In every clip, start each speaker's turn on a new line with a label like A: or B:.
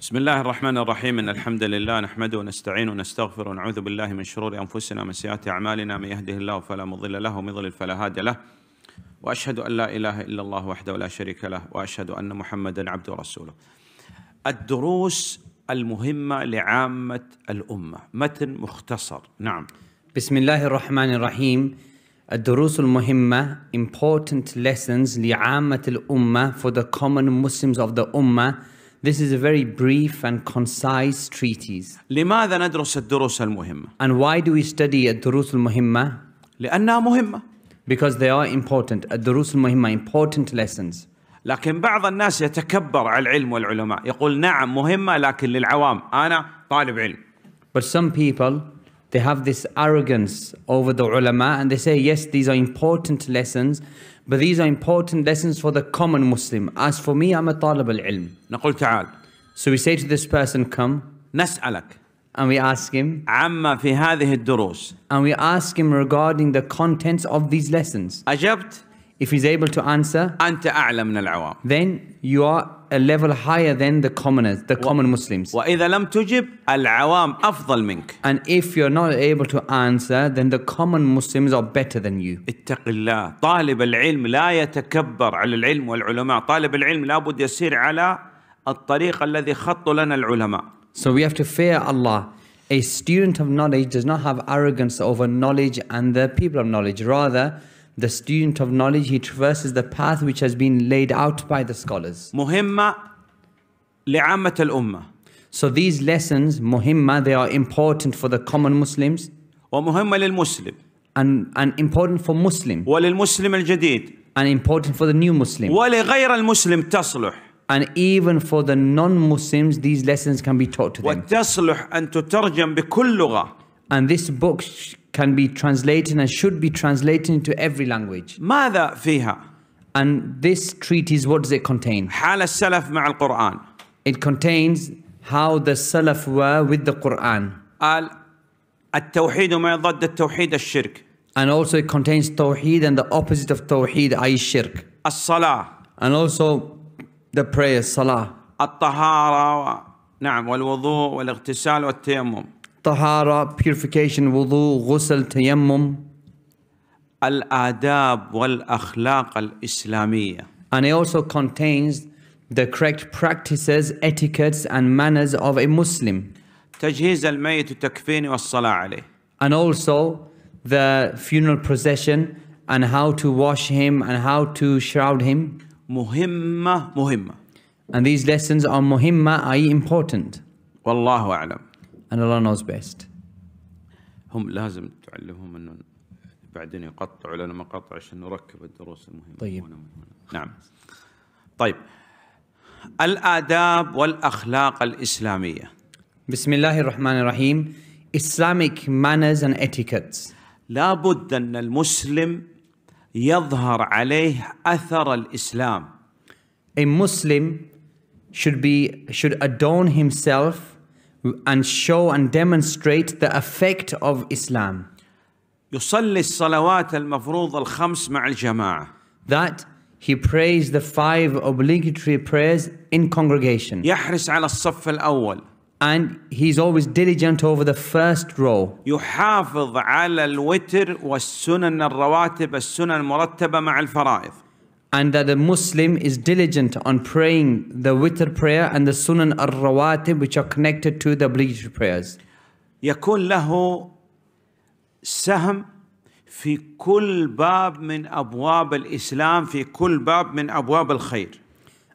A: بسم الله الرحمن الرحيم. إن الحمد لله نحمده ونستعين ونستغفر ونعوذ بالله من شرور أنفسنا ومن سيئات أعمالنا. من يهده الله فلا مضل له ومن يضلل فلا هادي له. وأشهد أن لا إله إلا الله وحده لا شريك له وأشهد أن محمدا عبده ورسوله. الدروس المهمة لعامة الأمة، متن مختصر، نعم.
B: بسم الله الرحمن الرحيم. الدروس المهمة important lessons لعامة الأمة for the common Muslims of the Ummah This is a very brief and concise treatise
A: لماذا ندرس الدروس المهمه؟
B: And why do we study الدروس المهمة?
A: لانها مهمه،
B: Because they are important الدروس المهمة important lessons
A: لكن بعض الناس يتكبر على العلم والعلماء، يقول نعم مهمه لكن للعوام، أنا طالب علم.
B: But some people they have this arrogance over the ulama and they say yes these are important lessons but these are important lessons for the common Muslim As for me I'm a طالب العلم
A: نقول تعال
B: So we say to this person come
A: نسالك
B: and we ask him
A: عما في هذه الدروس
B: and we ask him regarding the contents of these lessons.
A: اجبت
B: If he's able to answer,
A: انت اعلى من العوام.
B: then you are a level higher than the commoners, the common Muslims.
A: واذا لم تجب العوام افضل منك.
B: And if you're not able to answer, then the common Muslims are better than you.
A: اتق الله، طالب العلم لا يتكبر على العلم والعلماء، طالب العلم لابد يسير على الطريق الذي خط لنا العلماء.
B: So we have to fear Allah. A student of knowledge does not have arrogance over knowledge and the people of knowledge. Rather, the student of knowledge, he traverses the path which has been laid out by the scholars.
A: مهمة لعامة الأمة
B: So these lessons, muhimma, they are important for the common Muslims
A: ومهمة للمسلم
B: and, and important for Muslim
A: وللمسلم الجديد
B: and important for the new Muslim.
A: ولغير المسلم تصلح
B: And even for the non-Muslims, these lessons can be taught to them.
A: وتصلح أن تترجم بكل لغة
B: And this book sh- can be translated and should be translated into every language.
A: ماذا فيها؟
B: And this treatise, what does it contain?
A: حال السلف مع القرآن
B: It contains how the Salaf were with the Quran.
A: قال التوحيد وما ضد التوحيد الشرك
B: And also it contains Tawheed and the opposite of Tawheed, i.e. Shirk.
A: الصلاة
B: And also the prayer, Salah.
A: الطهارة و... نعم والوضوء والاغتسال والتيمم
B: Tahara, purification, wudu, ghusl, tayammum.
A: الآداب والأخلاق الإسلامية
B: And it also contains the correct practices, etiquettes, and manners of a Muslim.
A: تجهيز الميت والتكفين والصلاة عليه
B: And also the funeral procession and how to wash him and how to shroud him.
A: مهمة مهمة
B: And these lessons are muhimma, i.e. important.
A: والله أعلم
B: And Allah knows best.
A: هم لازم تعلمهم أنه بعدين يقطعوا لنا مقاطع عشان نركب الدروس المهمة
B: طيب.
A: هنا. نعم طيب الآداب والأخلاق الإسلامية
B: بسم الله الرحمن الرحيم. Islamic manners and etiquettes.
A: لابد أن المسلم يظهر عليه أثر الإسلام
B: A Muslim should be should adorn himself and show and demonstrate the effect of Islam.
A: يصلي الصلوات المفروضة الخمس مع الجماعة
B: That he prays the five obligatory prayers in congregation.
A: يحرص على الصف الأول
B: And he's always diligent over the first row.
A: يحافظ على الوتر والسنن الرواتب السنن المرتبة مع الفرائض
B: And that the Muslim is diligent on praying the witr prayer and the sunan al-rawatib which are connected to the obligatory prayers.
A: يكون له سهم في كل باب من أبواب الإسلام في كل باب من أبواب الخير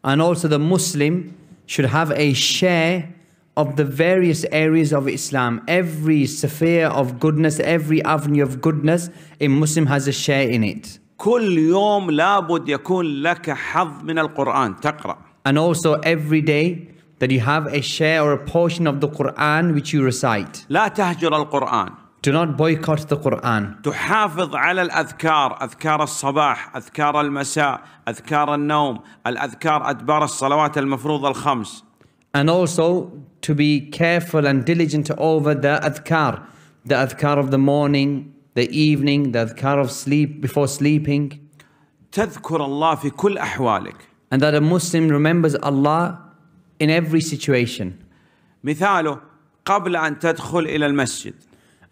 B: And also the Muslim should have a share of the various areas of Islam. Every sphere of goodness, every avenue of goodness, a Muslim has a share in it.
A: كل يوم لابد يكون لك حظ من القرآن تقرأ
B: And also every day that you have a share or a portion of the Quran which you recite.
A: لا تهجر القرآن
B: Do not boycott the Quran.
A: تحافظ على الأذكار أذكار الصباح أذكار المساء أذكار النوم الأذكار أدبار الصلوات المفروضة الخمس
B: And also to be careful and diligent over the adhkar, the adhkar of the morning, the evening, the adhkar of sleep before sleeping.
A: تذكر الله في كل أحوالك
B: And that a Muslim remembers Allah in every situation.
A: مثاله قبل أن تدخل إلى المسجد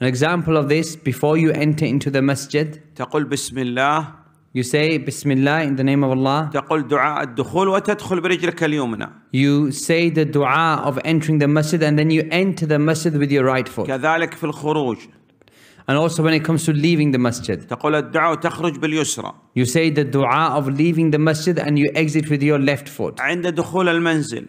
B: An example of this before you enter into the masjid,
A: تقول بسم الله
B: you say Bismillah in the name of Allah.
A: تقول دعاء الدخول وتدخل برجلك اليمنى
B: You say the dua of entering the masjid and then you enter the masjid with your right foot.
A: كذلك في الخروج
B: And also when it comes to leaving the masjid,
A: تقول الدعاء وتخرج باليسرى
B: you say the dua of leaving the masjid and you exit with your left foot.
A: عند دخول المنزل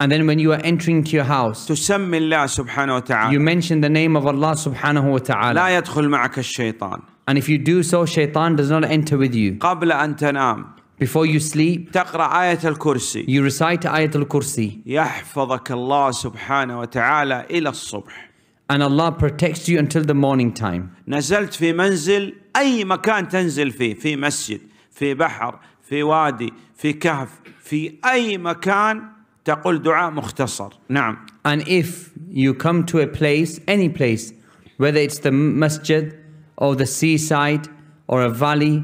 B: And then when you are entering to your house,
A: تسمي الله سبحانه
B: you
A: وتعالى
B: mention the name of Allah subhanahu wa ta'ala.
A: لا يدخل معك الشيطان
B: And if you do so, shaitan does not enter with you.
A: قبل أن تنام
B: Before you sleep,
A: تقرأ آية الكرسي
B: you recite Ayatul Kursi.
A: يحفظك الله سبحانه وتعالى إلى الصبح
B: And Allah protects you until the morning time.
A: نزلت في منزل أي مكان تنزل فيه في مسجد في بحر في وادي في كهف في أي مكان تقول دعاء مختصر نعم
B: And if you come to a place, any place, whether it's the masjid or the seaside or a valley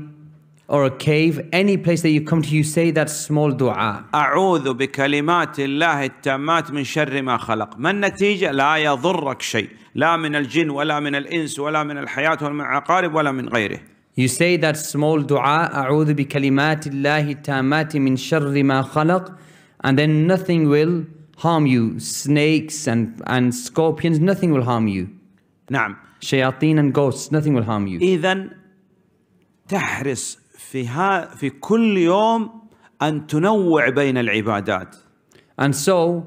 B: or a cave, any place that you come to, you say that small dua.
A: أعوذ بكلمات الله التامات من شر ما خلق ما النتيجة لا يضرك شيء لا من الجن ولا من الإنس ولا من الحياة ولا من العقارب ولا من غيره
B: You say that small dua, أعوذ بكلمات الله التامات من شر ما خلق, and then nothing will harm you. Snakes and, and scorpions, nothing will harm you.
A: نعم
B: Shayateen and ghosts, nothing will harm you.
A: إذا تحرص في ها في كل يوم أن تنوع بين العبادات
B: And so,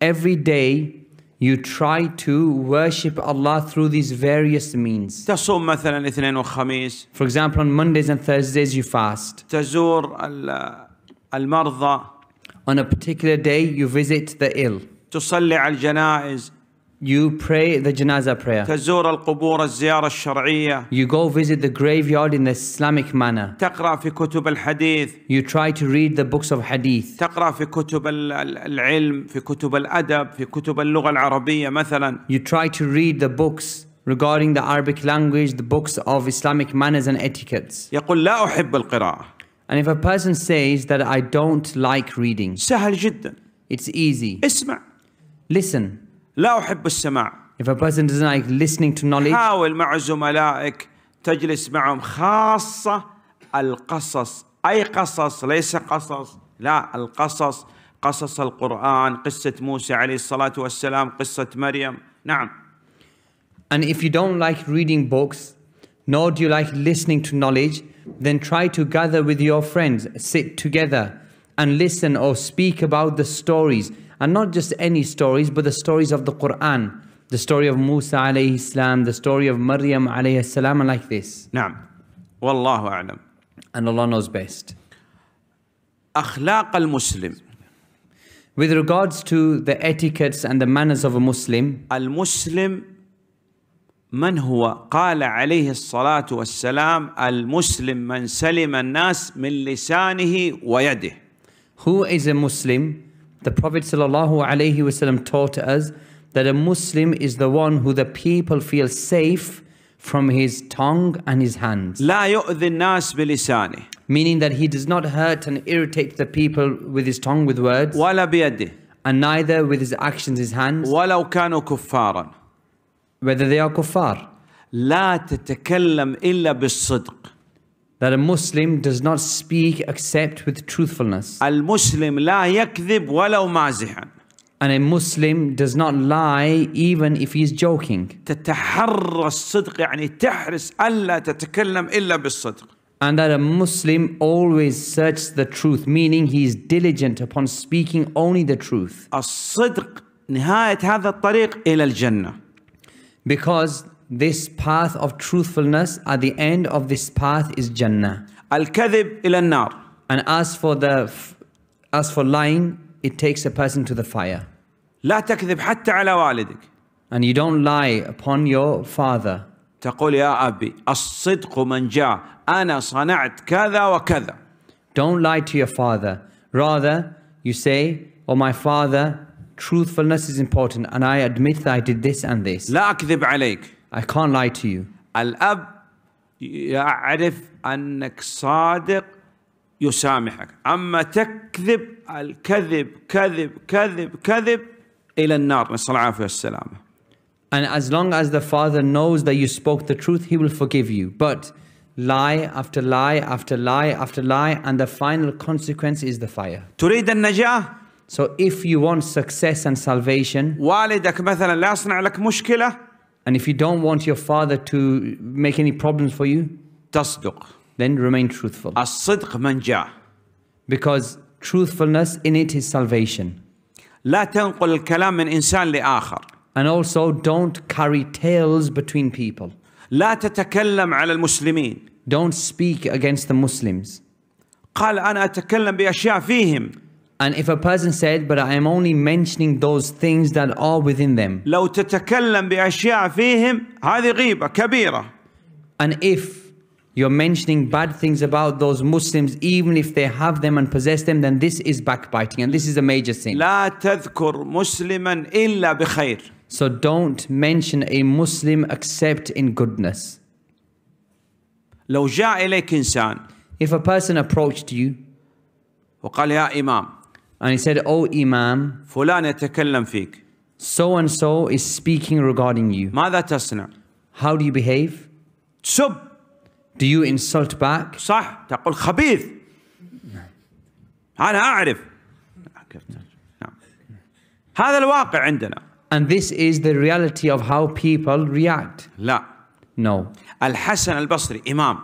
B: every day, you try to worship Allah through these various means.
A: تصوم مثلا اثنين وخميس
B: For example, on Mondays and Thursdays, you fast.
A: تزور ال- المرضى
B: On a particular day, you visit the ill.
A: تصلي على الجنائز
B: You pray the janazah prayer.
A: تزور القبور الزيارة الشرعية
B: You go visit the graveyard in the Islamic manner.
A: تقرأ في كتب الحديث
B: You try to read the books of hadith.
A: تقرأ في كتب ال- ال- العلم في كتب الأدب في كتب اللغة العربية مثلا
B: You try to read the books regarding the Arabic language, the books of Islamic manners and etiquettes.
A: يقول لا أحب القراءة
B: And if a person says that I don't like reading,
A: سهل جدا
B: it's easy.
A: اسمع
B: Listen.
A: لا أحب السماع
B: If a person doesn't like listening to knowledge,
A: حاول مع زملائك تجلس معهم خاصة القصص أي قصص ليس قصص لا القصص قصص القرآن قصة موسى عليه الصلاة والسلام قصة مريم نعم
B: and if you don't like reading books, nor do you like listening to knowledge, then try to gather with your friends, sit together and listen or speak about the stories. And not just any stories, but the stories of the Quran. The story of Musa alayhi salam, the story of Maryam alayhi salam, and like this.
A: نعم والله أعلم
B: And Allah knows best.
A: أخلاق المسلم
B: With regards to the etiquettes and the manners of a Muslim,
A: المسلم من هو قال عليه الصلاة والسلام المسلم من سلم الناس من لسانه ويده
B: who is a Muslim? The Prophet ﷺ taught us that a Muslim is the one who the people feel safe from his tongue and his hands.
A: لا يؤذي الناس بلسانه
B: Meaning that he does not hurt and irritate the people with his tongue, with words,
A: ولا بيده
B: and neither with his actions, his hands,
A: ولو كانوا كفارا
B: whether they are kuffar.
A: لا تتكلم إلا بالصدق
B: That a Muslim does not speak except with truthfulness.
A: المسلم لا يكذب ولو مازحا
B: And a Muslim does not lie even if he is joking.
A: تتحرى الصدق يعني تحرص ألا تتكلم إلا بالصدق
B: And that a Muslim always searches the truth, meaning he is diligent upon speaking only the truth.
A: الصدق نهاية هذا الطريق إلى الجنة
B: Because this path of truthfulness, at the end of this path is Jannah.
A: الكذب إلى النار
B: And as for the as for lying, it takes a person to the fire.
A: لا تكذب حتى على والدك
B: And you don't lie upon your father.
A: تقول يا أبي الصدق من جاء أنا صنعت كذا وكذا
B: Don't lie to your father. Rather, you say, Oh my father, truthfulness is important, and I admit that I did this and this.
A: لا أكذب عليك
B: I can't lie to you.
A: الأب يعرف أنك صادق يسامحك أما تكذب الكذب كذب كذب كذب إلى النار نسأل العافية والسلامة
B: And as long as the Father knows that you spoke the truth, He will forgive you. But lie after lie after lie after lie, and the final consequence is the fire.
A: تريد النجاة
B: So if you want success and salvation,
A: والدك مثلا لا يصنع لك مشكلة
B: and if you don't want your Father to make any problems for you,
A: تصدق
B: then remain truthful.
A: الصدق منجاه
B: Because truthfulness in it is salvation.
A: لا تنقل الكلام من إنسان لآخر
B: And also, don't carry tales between people.
A: لا تتكلم على المسلمين
B: Don't speak against the Muslims.
A: قال أنا أتكلم بأشياء فيهم
B: And if a person said, But I am only mentioning those things that are within them,
A: لو تتكلم بأشياء فيهم هذه غيبة كبيرة
B: and if you're mentioning bad things about those Muslims, even if they have them and possess them, then this is backbiting and this is a major sin.
A: لا تذكر مسلما إلا بخير
B: So don't mention a Muslim except in goodness.
A: لو جاء إليك إنسان
B: If a person approached you
A: وقال يا إمام
B: and he said, Oh Imam,
A: فلان يتكلم فيك
B: so and so is speaking regarding you,
A: ماذا تصنع
B: how do you behave?
A: تسب
B: Do you insult back?
A: صح تقول خبيث أنا أعرف نعم. هذا الواقع عندنا
B: And this is the reality of how people react.
A: لا
B: No.
A: الحسن البصري إمام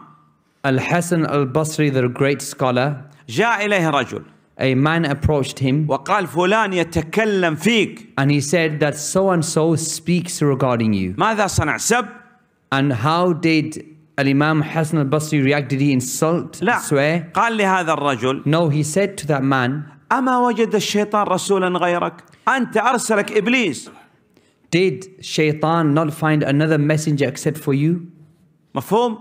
B: Al Hassan al Basri, the great scholar,
A: جاء إليه رجل
B: A man approached him
A: وقال فلان يتكلم فيك
B: and he said that so and so speaks regarding you.
A: ماذا صنع سب
B: And how did Hassan al Basri react? Did he insult,
A: لا
B: swear?
A: قال لهذا الرجل
B: No, he said to that man,
A: أما وجد الشيطان رسولا غيرك أنت أرسلك إبليس
B: Did Shaitan not find another messenger except for you?
A: مفهوم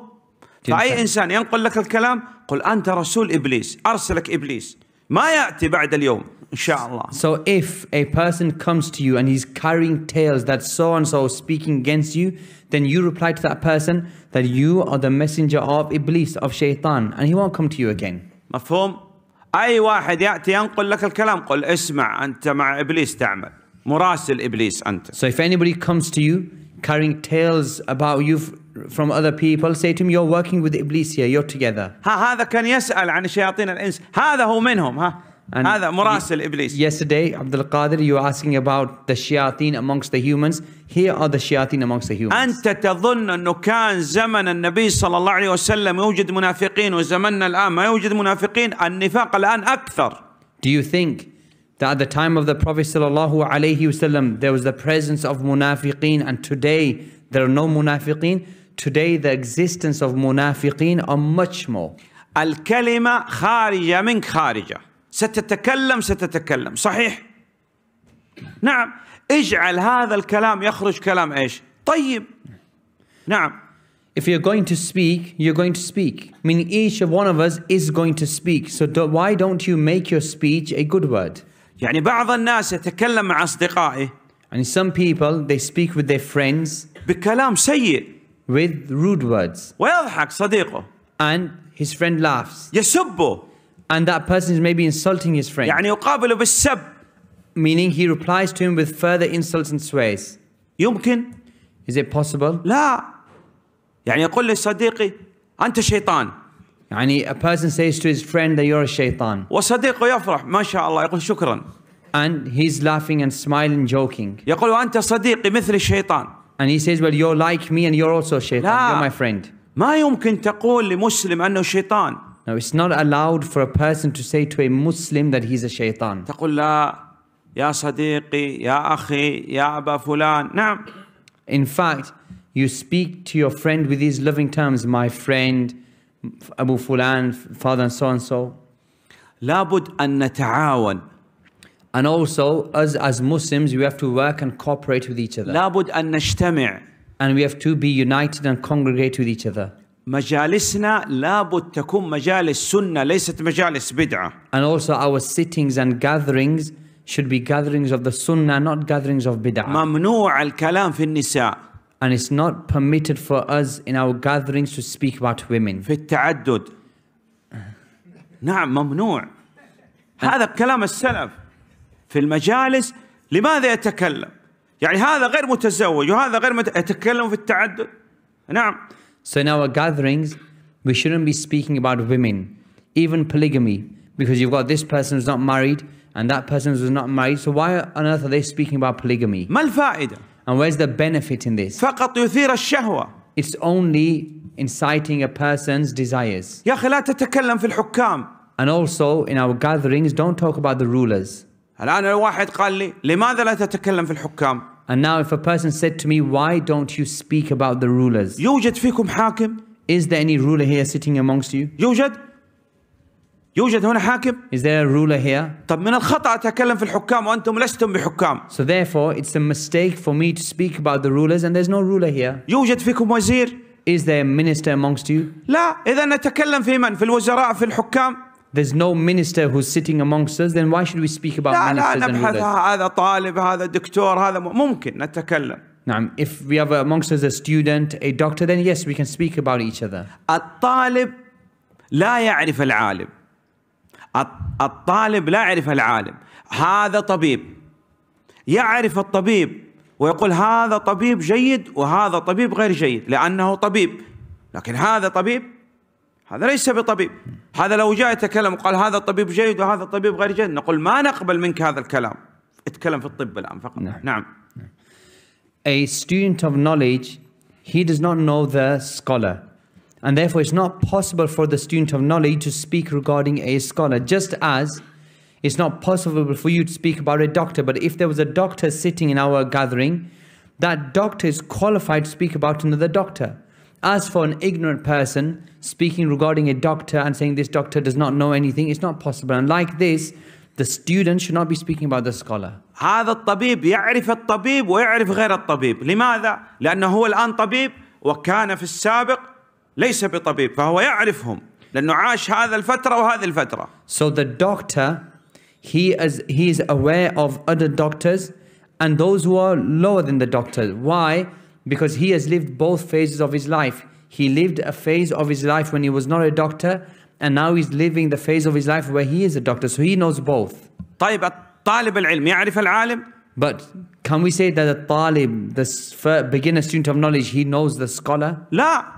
A: فأي إنسان ينقل لك الكلام قل أنت رسول إبليس أرسلك إبليس ما يأتي بعد اليوم إن شاء الله
B: So if a person comes to you and he's carrying tales that so and so is speaking against you, then you reply to that person that you are the messenger of Iblis, of Shaitan, and he won't come to you again.
A: مفهوم أي واحد يأتي ينقل لك الكلام قل اسمع أنت مع إبليس تعمل مراسل إبليس أنت
B: So if anybody comes to you carrying tales about you f- from other people, say to him, You're working with Iblis here, you're together.
A: ها هذا كان يسأل عن شياطين الإنس هذا هو منهم ها
B: And
A: هذا مراسل
B: y-
A: إبليس
B: Yesterday, Abdul Qadir, you were asking about the shayateen amongst the humans. Here are the shayateen amongst the humans.
A: أنت تظن أنه كان زمن النبي صلى الله عليه وسلم يوجد منافقين وزمننا الآن ما يوجد منافقين النفاق الآن أكثر
B: Do you think that at the time of the Prophet sallallahu alaihi wasallam there was the presence of munafiqeen and today there are no munafiqeen? Today the existence of munafiqeen are much more.
A: الكلمة خارجة منك خارجة ستتكلم ستتكلم صحيح نعم اجعل هذا الكلام يخرج كلام ايش طيب نعم
B: If you're going to speak, you're going to speak. Meaning each of one of us is going to speak. So do, why don't you make your speech a good word?
A: يعني بعض الناس يتكلم مع أصدقائه
B: And some people they speak with their friends
A: بكلام سيء
B: with rude words.
A: ويضحك صديقه
B: And his friend laughs.
A: يسبه
B: And that person is maybe insulting his friend.
A: يعني يقابله بالسب
B: Meaning he replies to him with further insults and swears.
A: يمكن
B: Is it possible?
A: لا يعني يقول لصديقي أنت شيطان
B: يعني a person says to his friend that you're a shaitan.
A: وصديقه يفرح ما شاء الله يقول شكرا
B: And he's laughing and smiling, joking.
A: يقول وأنت صديقي مثل الشيطان
B: And he says, Well, you're like me and you're also a shaitan.
A: لا.
B: You're my friend.
A: ما يمكن تقول لمسلم أنه شيطان
B: Now, it's not allowed for a person to say to a Muslim that he's a shaitan.
A: تقول لا يا صديقي يا أخي يا أبا فلان نعم
B: In fact, you speak to your friend with these loving terms, my friend, Abu Fulan, father and so and so.
A: لابد أن نتعاون
B: And also, us as Muslims, we have to work and cooperate with each other.
A: لابد أن نجتمع
B: And we have to be united and congregate with each other.
A: مجالسنا لابد تكون مجالس سنة ليست مجالس بدعة
B: And also, our sittings and gatherings should be gatherings of the Sunnah, not gatherings of Bid'ah.
A: ممنوع الكلام في النساء
B: And it's not permitted for us in our gatherings to speak about women.
A: في التعدد نعم ممنوع هذا كلام السلف في المجالس لماذا يتكلم يعني هذا غير متزوج وهذا غير مت... يتكلم في التعدد نعم
B: So in our gatherings, we shouldn't be speaking about women, even polygamy, because you've got this person who's not married and that person who's not married. So why on earth are they speaking about polygamy?
A: ما الفائدة
B: And where's the benefit in this?
A: فقط يثير الشهوة
B: It's only inciting a person's desires.
A: يا أخي لا تتكلم في الحكام
B: And also in our gatherings, don't talk about the rulers.
A: الآن لو واحد قال لي لماذا لا تتكلم في الحكام
B: And now, if a person said to me, Why don't you speak about the rulers?
A: يوجد فيكم حاكم
B: Is there any ruler here sitting amongst you?
A: يوجد يوجد هنا حاكم
B: Is there a ruler here?
A: طب من الخطأ أتكلم في الحكام وأنتم لستم بحكام
B: So, therefore, it's a mistake for me to speak about the rulers, and there's no ruler here.
A: يوجد فيكم وزير
B: Is there a minister amongst you?
A: لا إذا نتكلم في من في الوزراء في الحكام
B: There's no minister who's sitting amongst us, then why should we speak about
A: لا لا
B: ministers and
A: نبحث
B: rulers?
A: هذا طالب هذا دكتور هذا ممكن نتكلم
B: Now, if we have amongst us a student, a doctor, then yes, we can speak about each other.
A: الطالب لا يعرف العالم الطالب لا يعرف العالم. هذا طبيب. يعرف الطبيب ويقول هذا طبيب جيد وهذا طبيب غير جيد لأنه طبيب. لكن هذا طبيب هذا ليس بطبيب. هذا لو جاء يتكلم وقال هذا طبيب جيد وهذا طبيب غير جيد نقول ما نقبل منك هذا الكلام. اتكلم في الطب الآن فقط.
B: نعم.
A: نعم.
B: A student of knowledge, he does not know the scholar. And therefore, it's not possible for the student of knowledge to speak regarding a scholar, just as it's not possible for you to speak about a doctor. But if there was a doctor sitting in our gathering, that doctor is qualified to speak about another doctor. As for an ignorant person speaking regarding a doctor and saying this doctor does not know anything, it's not possible. And like this, the student should not be speaking about the scholar.
A: هذا الطبيب يعرف الطبيب ويعرف غير الطبيب لماذا؟ لأنه هو الآن طبيب وكان في السابق ليس بطبيب فهو يعرفهم لأنه عاش هذا الفترة وهذه الفترة
B: So the doctor, he is he is aware of other doctors and those who are lower than the doctor. Why? Because he has lived both phases of his life. He lived a phase of his life when he was not a doctor, and now he's living the phase of his life where he is a doctor. So he knows both.
A: طيب طالب العلم يعرف العالم؟
B: But can we say that the talib, the beginner student of knowledge, he knows the scholar?
A: لا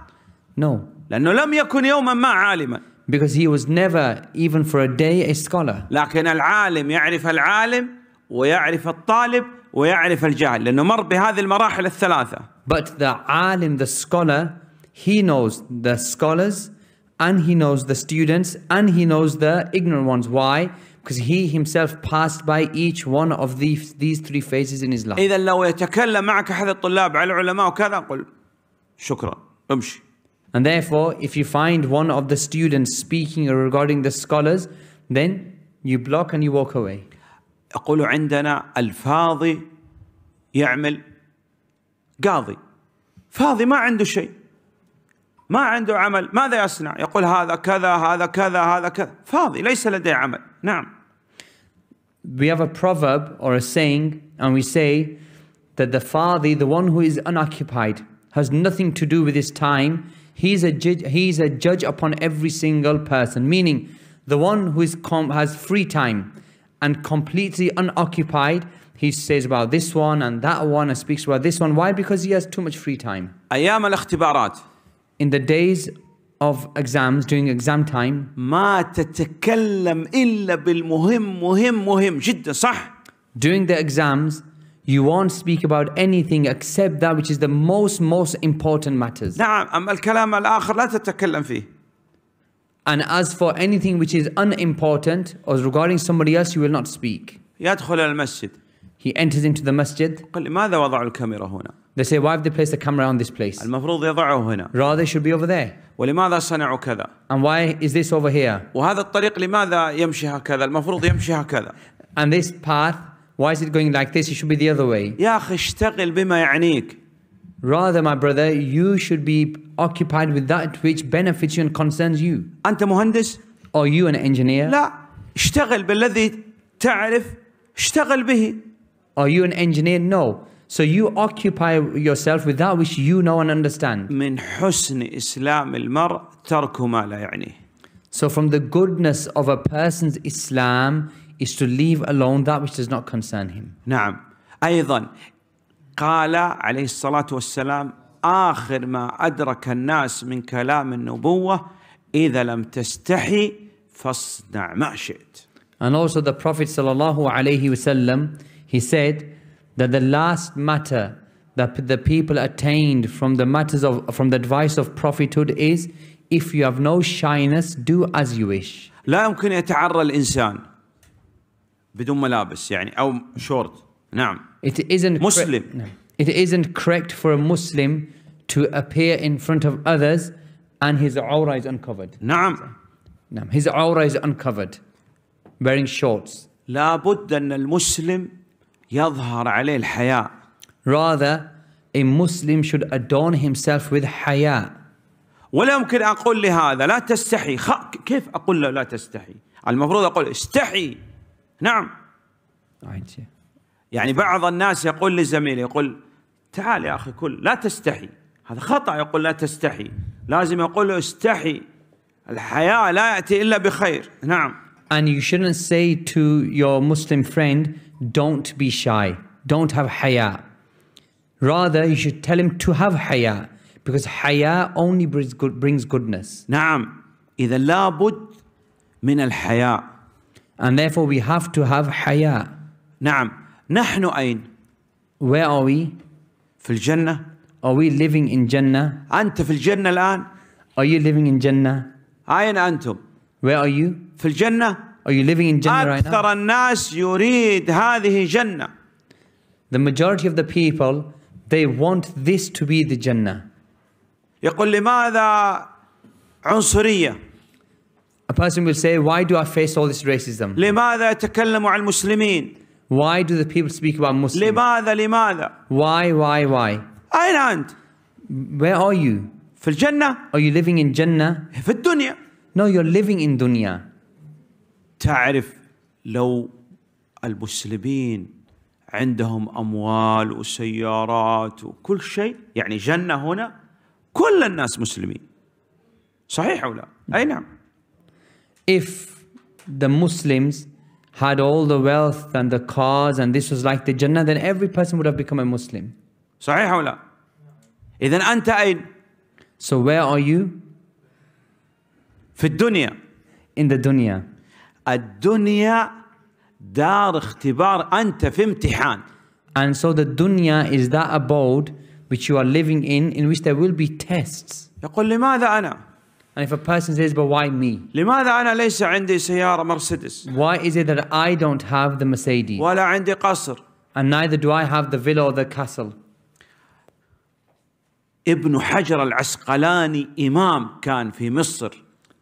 B: No,
A: لأنه لم يكن يوما ما عالما
B: because he was never, even for a day, a scholar.
A: لكن العالم يعرف العالم ويعرف الطالب ويعرف الجاهل لأنه مر بهذه المراحل الثلاثة
B: But the alim, the scholar, he knows the scholars and he knows the students and he knows the ignorant ones. Why? Because he himself passed by each one of these, these three phases in his life.
A: إذا لو يتكلم معك أحد الطلاب على العلماء وكذا قل شكرا امشي
B: And therefore, if you find one of the students speaking regarding the scholars, then you block and you walk away.
A: يقول عندنا الفاضي يعمل قاضي فاضي ما عنده شيء ما عنده عمل ماذا يصنع يقول هذا كذا هذا كذا هذا كذا فاضي ليس لديه عمل نعم
B: We have a proverb or a saying, and we say that the father, the one who is unoccupied, has nothing to do with his time. He's a judge, he's a judge upon every single person, meaning the one who is com- has free time and completely unoccupied. He says about this one and that one and speaks about this one. Why? Because he has too much free time.
A: أيام الاختبارات
B: In the days of exams, during exam time,
A: ما تتكلم إلا بالمهم مهم مهم جدا صح
B: during the exams, you won't speak about anything except that which is the most, most important matters.
A: نعم أما الكلام الآخر لا تتكلم فيه
B: And as for anything which is unimportant or regarding somebody else, you will not speak.
A: يدخل المسجد
B: He enters into the masjid.
A: قل لماذا وضعوا الكاميرا هنا
B: They say, Why have they placed the camera on this place?
A: المفروض يضعه هنا
B: Rather, it should be over there.
A: ولماذا صنعوا كذا
B: And why is this over here?
A: وهذا الطريق لماذا يمشي هكذا المفروض يمشي هكذا
B: And this path, why is it going like this? It should be the other way.
A: يا أخي اشتغل بما يعنيك
B: Rather, my brother, you should be occupied with that which benefits you and concerns you.
A: أنت مهندس
B: Are you an engineer?
A: لا اشتغل بالذي تعرف اشتغل به
B: Are you an engineer? No. So you occupy yourself with that which you know and understand.
A: من حسن إسلام المرء ترك ما لا يعنيه
B: So, from the goodness of a person's Islam is to leave alone that which does not concern him.
A: نعم ايضا قال عليه الصلاه والسلام اخر ما ادرك الناس من كلام النبوه اذا لم تستحي فاصنع ما شئت
B: And also, the Prophet sallallahu alaihi wasallam he said that the last matter that the people attained from the matters of from the advice of prophethood is if you have no shyness, do as you wish.
A: لا يمكن يتعرى الانسان بدون ملابس يعني أو شورت نعم
B: It isn't
A: Muslim.
B: no. it isn't correct for a Muslim to appear in front of others and his aura is uncovered.
A: نعم
B: No, his aura is uncovered, wearing shorts.
A: لابد ان المسلم يظهر عليه الحياء
B: Rather, a Muslim should adorn himself with haya.
A: ولا يمكن أقول لهذا لا تستحي خ... كيف أقول له لا تستحي المفروض أقول استحي نعم. يعني بعض الناس يقول لزميله يقول تعال يا أخي كل لا تستحي هذا خطا يقول لا تستحي لازم يقول له استحي الحياة لا ياتي الا بخير نعم
B: And you shouldn't say to your Muslim friend, don't be shy, don't have haya. Rather, you should tell him to have haya because haya only brings, good, brings goodness.
A: نعم اذا لابد من الحياء
B: And therefore, we have to have haya.
A: نعم نحن اين
B: Where are we?
A: في الجنه
B: Are we living in Jannah?
A: انت في الجنه الان
B: Are you living in Jannah?
A: اين انتم
B: Where are you?
A: في الجنه
B: Are you living in Jannah right now?
A: اكثر الناس يريد هذه جنه
B: The majority of the people, they want this to be the Jannah.
A: يقول لماذا عنصريه
B: A person will say, why do I face all this racism?
A: لماذا يتكلموا عن المسلمين?
B: Why do the people speak about Muslims?
A: لماذا لماذا?
B: Why why why?
A: أين أنت?
B: Where are you?
A: في الجنة.
B: Are you living in جنة؟
A: في الدنيا.
B: No, you're living in دنيا.
A: تعرف لو المسلمين عندهم أموال وسيارات وكل شيء يعني جنة هنا كل الناس مسلمين صحيح ولا أي نعم.
B: If the Muslims had all the wealth and the cars and this was like the Jannah, then every person would have become a Muslim.
A: صحيح او لا؟ اذا انت اين؟
B: So where are you?
A: في الدنيا
B: In the dunya.
A: الدنيا دار اختبار انت في امتحان
B: And so the dunya is that abode which you are living in, in which there will be tests.
A: يقول لماذا انا؟
B: And if a person says, but why me?
A: لماذا أنا ليس عندي سياره مرسيدس
B: Why is it that I don't have the Mercedes?
A: ولا عندي قصر؟
B: And neither do I have the villa or the castle.
A: ابن حجر العسقلاني امام كان في مصر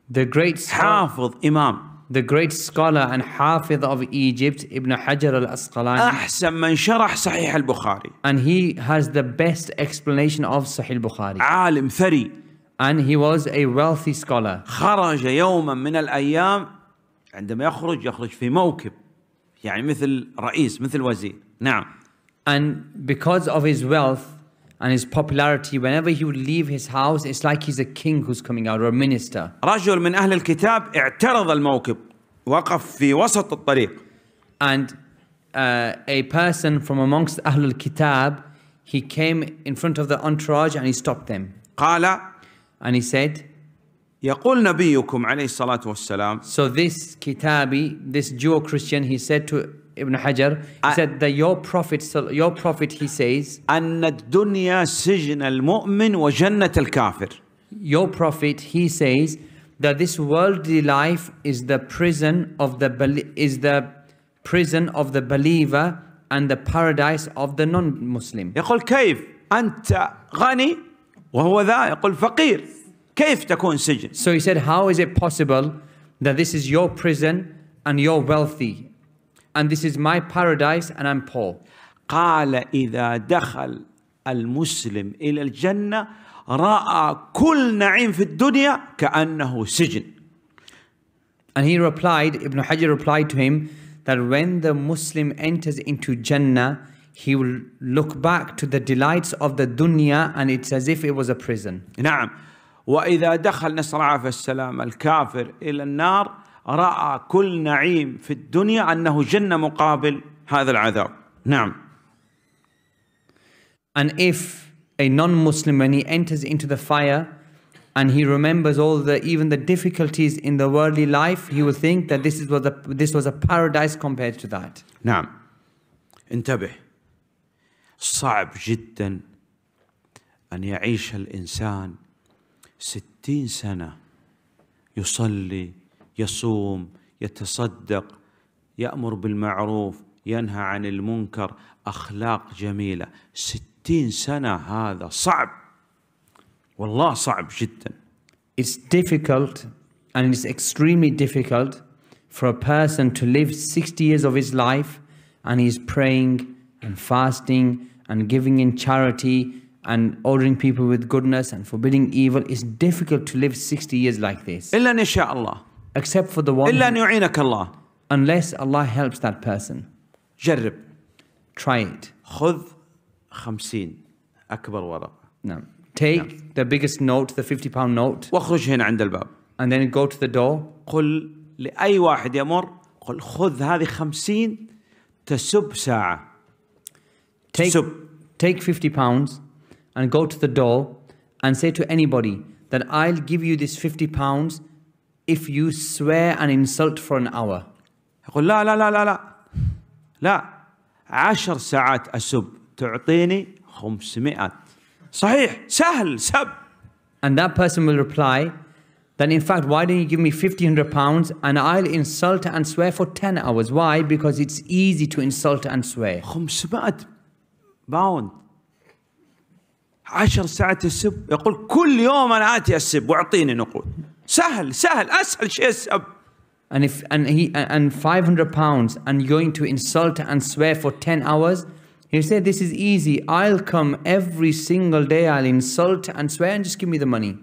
B: The great,
A: حافظ امام
B: the great scholar and hafiz of Egypt, Ibn Hajar al-Asqalani,
A: احسن من شرح صحيح البخاري
B: and he has the best explanation of Sahih Bukhari.
A: عالم ثري
B: And he was a wealthy scholar.
A: خرج يوما من الايام عندما يخرج يخرج في موكب يعني مثل رئيس مثل وزير نعم
B: And because of his wealth and his popularity, whenever he would leave his house, it's like he's a king who's coming out or a minister.
A: رجل من اهل الكتاب اعترض الموكب وقف في وسط الطريق
B: And uh, a person from amongst Ahlul Kitab, he came in front of the entourage and he stopped them.
A: قال
B: And he said,
A: يقول نبيكم عليه الصلاه والسلام
B: So this Kitabi, this Jew Christian, he said to Ibn Hajar, he
A: I-
B: said that your prophet, your prophet, he says,
A: ان الدنيا سجن المؤمن وجنه الكافر
B: your prophet, he says that this worldly life is the prison of the bel- is the prison of the believer and the paradise of the non-Muslim.
A: يقول كيف انت غني وهو ذا يقول فقير كيف تكون سجن
B: So he said, how is it possible that this is your prison and you're wealthy, and this is my paradise and I'm poor?
A: قال اذا دخل المسلم إلى الجنه راى كل نعيم في الدنيا كانه سجن
B: And he replied, Ibn Hajar replied to him that when the Muslim enters into Jannah, he will look back to the delights of the dunya and it's as if it was a prison.
A: نعم واذا دخل نسال الله العافيه السلام الكافر الى النار راى كل نعيم في الدنيا انه جنه مقابل هذا العذاب نعم
B: And if a non-Muslim, when he enters into the fire, and he remembers all the even the difficulties in the worldly life, he will think that this is was a this was a paradise compared to that.
A: نعم انتبه صعب جدا أن يعيش الإنسان ستين سنة يصلي يصوم يتصدق يأمر بالمعروف ينهى عن المنكر أخلاق جميلة. ستين سنة هذا صعب والله صعب جدا.
B: It's difficult, and it's extremely difficult for a person to live 60 years of his life, and he's praying and fasting and giving in charity and ordering people with goodness and forbidding evil. It's difficult to live 60 years like this,
A: إلا أن يشاء الله
B: except for the one
A: إلا أن يعينك الله
B: unless Allah helps that person.
A: جرب
B: Try it.
A: خذ خمسين أكبر ورقة
B: Now, take the biggest note, the 50 pound note,
A: واخرج هنا عند الباب
B: and then go to the door
A: قل لأي واحد يمر قل خذ هذه خمسين تسب ساعة
B: Take,
A: Sup.
B: take 50 pounds and go to the door and say to anybody that I'll give you this 50 pounds if you swear and insult for an hour.
A: يقول لا لا لا لا لا لا عشر ساعات أسب تعطيني خمسمائة صحيح سهل سب
B: And that person will reply, then in fact, why don't you give me 1500 pounds and I'll insult and swear for 10 hours? Why? Because it's easy to insult and swear.
A: خمسمائة باوند عشر ساعات السب يقول كل يوم أنا آتي السب واعطيني نقود سهل سهل أسهل شيء السب
B: And if and he and 500 pounds and going to insult and swear for 10 hours, he said, This is easy. I'll come every single day, I'll insult and swear and just give me the money.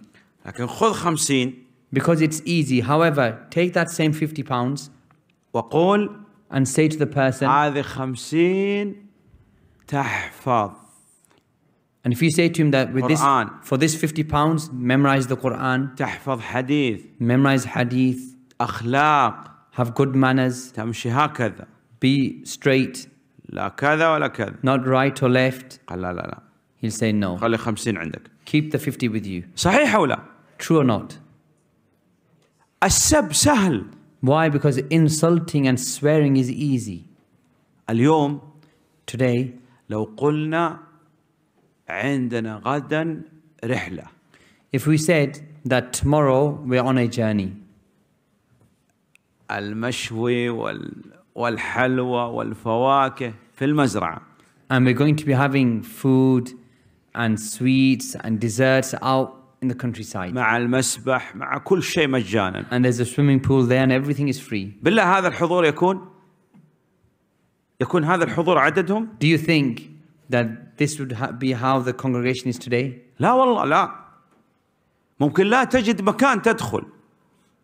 A: لكن خذ خمسين
B: Because it's easy. However, take that same 50 pounds
A: وقول
B: and say to the person,
A: هذه خمسين تحفظ
B: and if you say to him that with this
A: Quran.
B: for this 50 pounds, memorize the Quran,
A: تحفظ حديث
B: memorize hadith,
A: أخلاق
B: have good manners,
A: تمشي هكذا
B: be straight,
A: لا كذا ولا كذا
B: not right or left,
A: قال لا لا لا
B: he'll say no.
A: خلي خمسين عندك
B: Keep the 50 with you.
A: صحيح أو لا
B: True or not?
A: السب سهل
B: Why? Because insulting and swearing is easy.
A: اليوم
B: Today,
A: لو قلنا عندنا غدا رحلة
B: if we said that tomorrow we're on a journey
A: المشوي وال والحلوى والفواكه في المزرعة
B: and we're going to be having food and sweets and desserts out in the countryside,
A: مع المسبح مع كل شيء مجانا
B: and there's a swimming pool there and everything is free,
A: بالله هذا الحضور يكون يكون هذا الحضور عددهم
B: do you think that this would be how the congregation is today?
A: لا والله لا ممكن لا تجد مكان تدخل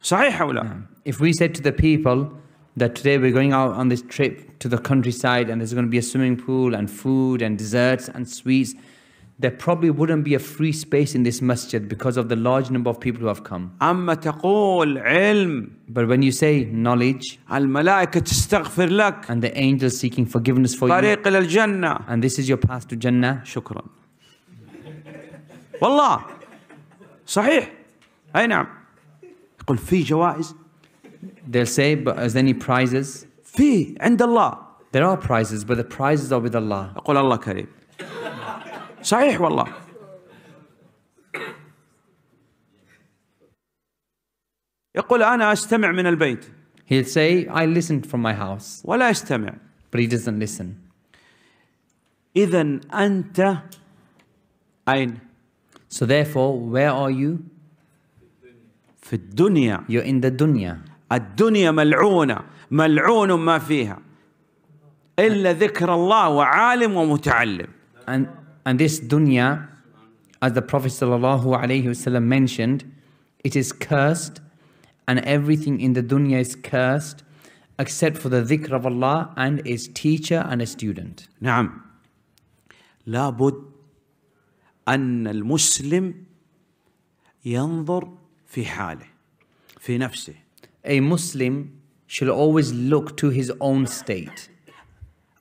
A: صحيح أو لا
B: If we said to the people that today we're going out on this trip to the countryside and there's going to be a swimming pool and food and desserts and sweets, there probably wouldn't be a free space in this masjid because of the large number of people who have come.
A: أما تقول علم
B: But when you say knowledge
A: الملائكة تستغفر لك
B: and the angels seeking forgiveness for you,
A: طريق إلى الجنة
B: and this is your path to Jannah,
A: شكرا والله صحيح أي نعم يقول في جوائز
B: they'll say, but is there any prizes?
A: في عند الله
B: There are prizes, but the prizes are with Allah.
A: يقول الله كريم صحيح والله يقول أنا أستمع من البيت
B: He'll say, I listened from my house,
A: ولا يستمع
B: but he doesn't listen.
A: إذا أنت أين؟
B: So therefore, where are you?
A: في الدنيا
B: You're in the dunya.
A: الدنيا ملعونة ملعون ما فيها إلا ذكر الله وعالم ومتعلم
B: And, and this dunya, as the Prophet ﷺ mentioned, it is cursed and everything in the dunya is cursed except for the dhikr of Allah and its teacher and a student.
A: نعم لابد أن المسلم ينظر في حاله في نفسه
B: A Muslim should always look to his own state.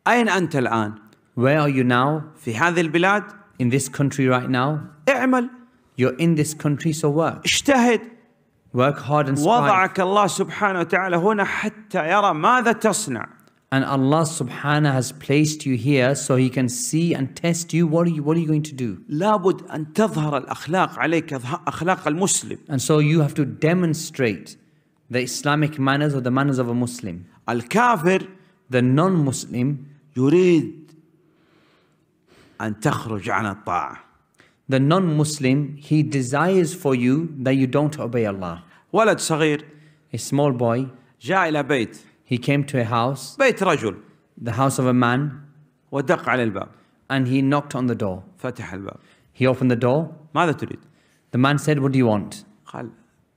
A: أين أنت الآن؟
B: Where are you now?
A: في هذه البلاد
B: In this country right now?
A: اعمل
B: You're in this country, so work.
A: اجتهد
B: Work hard and strive.
A: وضعك الله سبحانه وتعالى هنا حتى يرى ماذا تصنع
B: And Allah subhanahu has placed you here so He can see and test you. What are you, what are you going to do?
A: لابد أن تظهر الأخلاق عليك أخلاق المسلم
B: And so you have to demonstrate the Islamic manners or the manners of a Muslim.
A: الكافر
B: The non Muslim,
A: يريد أن تخرج عن الطاعة
B: the non Muslim, he desires for you that you don't obey Allah.
A: ولد صغير
B: A small boy,
A: جاء إلى بيت
B: he came to a house,
A: بيت رجل
B: the house of a man,
A: ودق على الباب
B: and he knocked on the door.
A: فتح الباب
B: He opened the door.
A: ماذا تريد؟
B: The man said, What do you want?
A: قال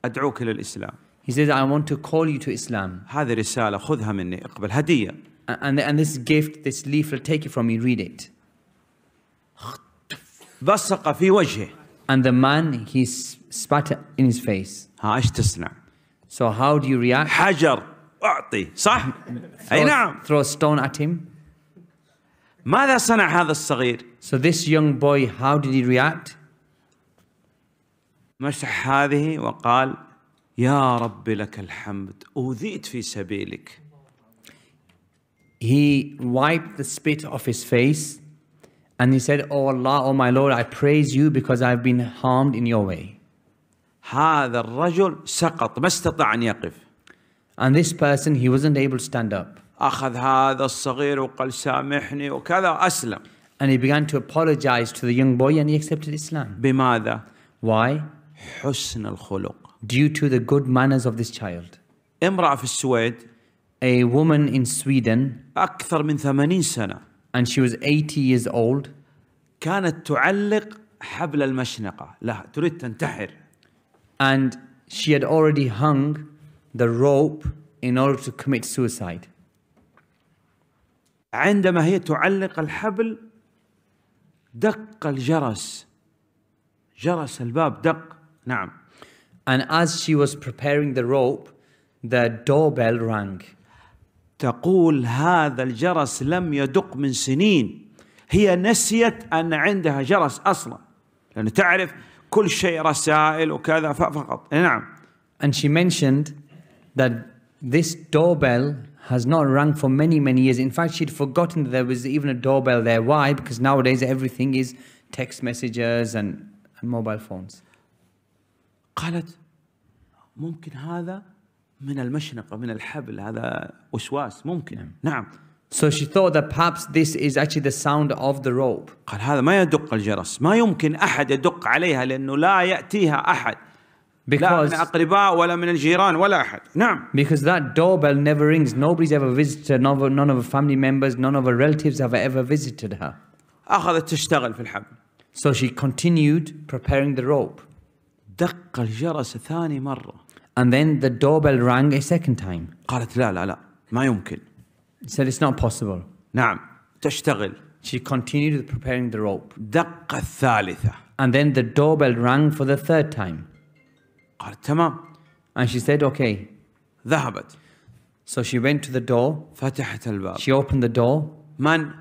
A: أدعوك إلى الإسلام
B: He says, I want to call you to Islam.
A: هذه رسالة خذها مني اقبل هدية
B: And, and this gift, this leaflet, take it from me, read it.
A: بصق في وجهه
B: And the man, he spat in his face.
A: ها إيش تصنع؟
B: So how do you react?
A: حجر اعطي صح؟ اي نعم
B: throw a stone at him.
A: ماذا صنع هذا الصغير؟
B: So this young boy, how did he react?
A: مسح هذه وقال يا رب لك الحمد أوذيت في سبيلك
B: He wiped the spit off his face and he said, Oh Allah, oh my Lord, I praise you because I've been harmed in your way.
A: هذا الرجل سقط ما استطاع أن يقف
B: And this person, he wasn't able to stand up.
A: أخذ هذا الصغير وقال سامحني وكذا أسلم
B: And he began to apologize to the young boy and he accepted Islam.
A: بماذا؟
B: Why?
A: حسن الخلق
B: Due to the good manners of this child.
A: امرأة في السويد
B: A woman in Sweden,
A: أكثر من ثمانين سنة
B: and she was 80 years old,
A: كانت تعلق حبل المشنقة لا تريد تنتحر
B: and she had already hung the rope in order to commit suicide.
A: عندما هي تعلق الحبل دق الجرس جرس الباب دق نعم
B: And as she was preparing the rope, the doorbell rang.
A: تقول هذا الجرس لم يدق من سنين هي نسيت أن عندها جرس أصلا لأن تعرف كل شيء رسائل وكذا فقط نعم
B: And she mentioned that this doorbell has not rung for many, many years. In fact, she'd forgotten that there was even a doorbell there. Why? Because nowadays everything is text messages and, and mobile phones.
A: قالت ممكن هذا من المشنقة من الحبل هذا وسواس ممكن نعم
B: So she thought that perhaps this is actually the sound of the rope.
A: قال هذا ما يدق الجرس ما يمكن أحد يدق عليها لأنه لا يأتيها أحد لا
B: Because,
A: من أقرباء ولا من الجيران ولا أحد نعم
B: because that doorbell never rings. Nobody's ever visited, none of, none of her family members, none of her relatives have ever visited her.
A: أخذت تشتغل في الحبل
B: So she continued preparing the rope.
A: دق الجرس ثاني مرة
B: And then the doorbell rang a second time.
A: قالت لا لا لا ما يمكن
B: She said, It's not possible.
A: نعم تشتغل
B: She continued with preparing the rope.
A: دق الثالثة
B: And then the doorbell rang for the third time.
A: قالت تمام
B: And she said, Okay.
A: ذهبت
B: So she went to the door.
A: فتحت الباب
B: She opened the door.
A: من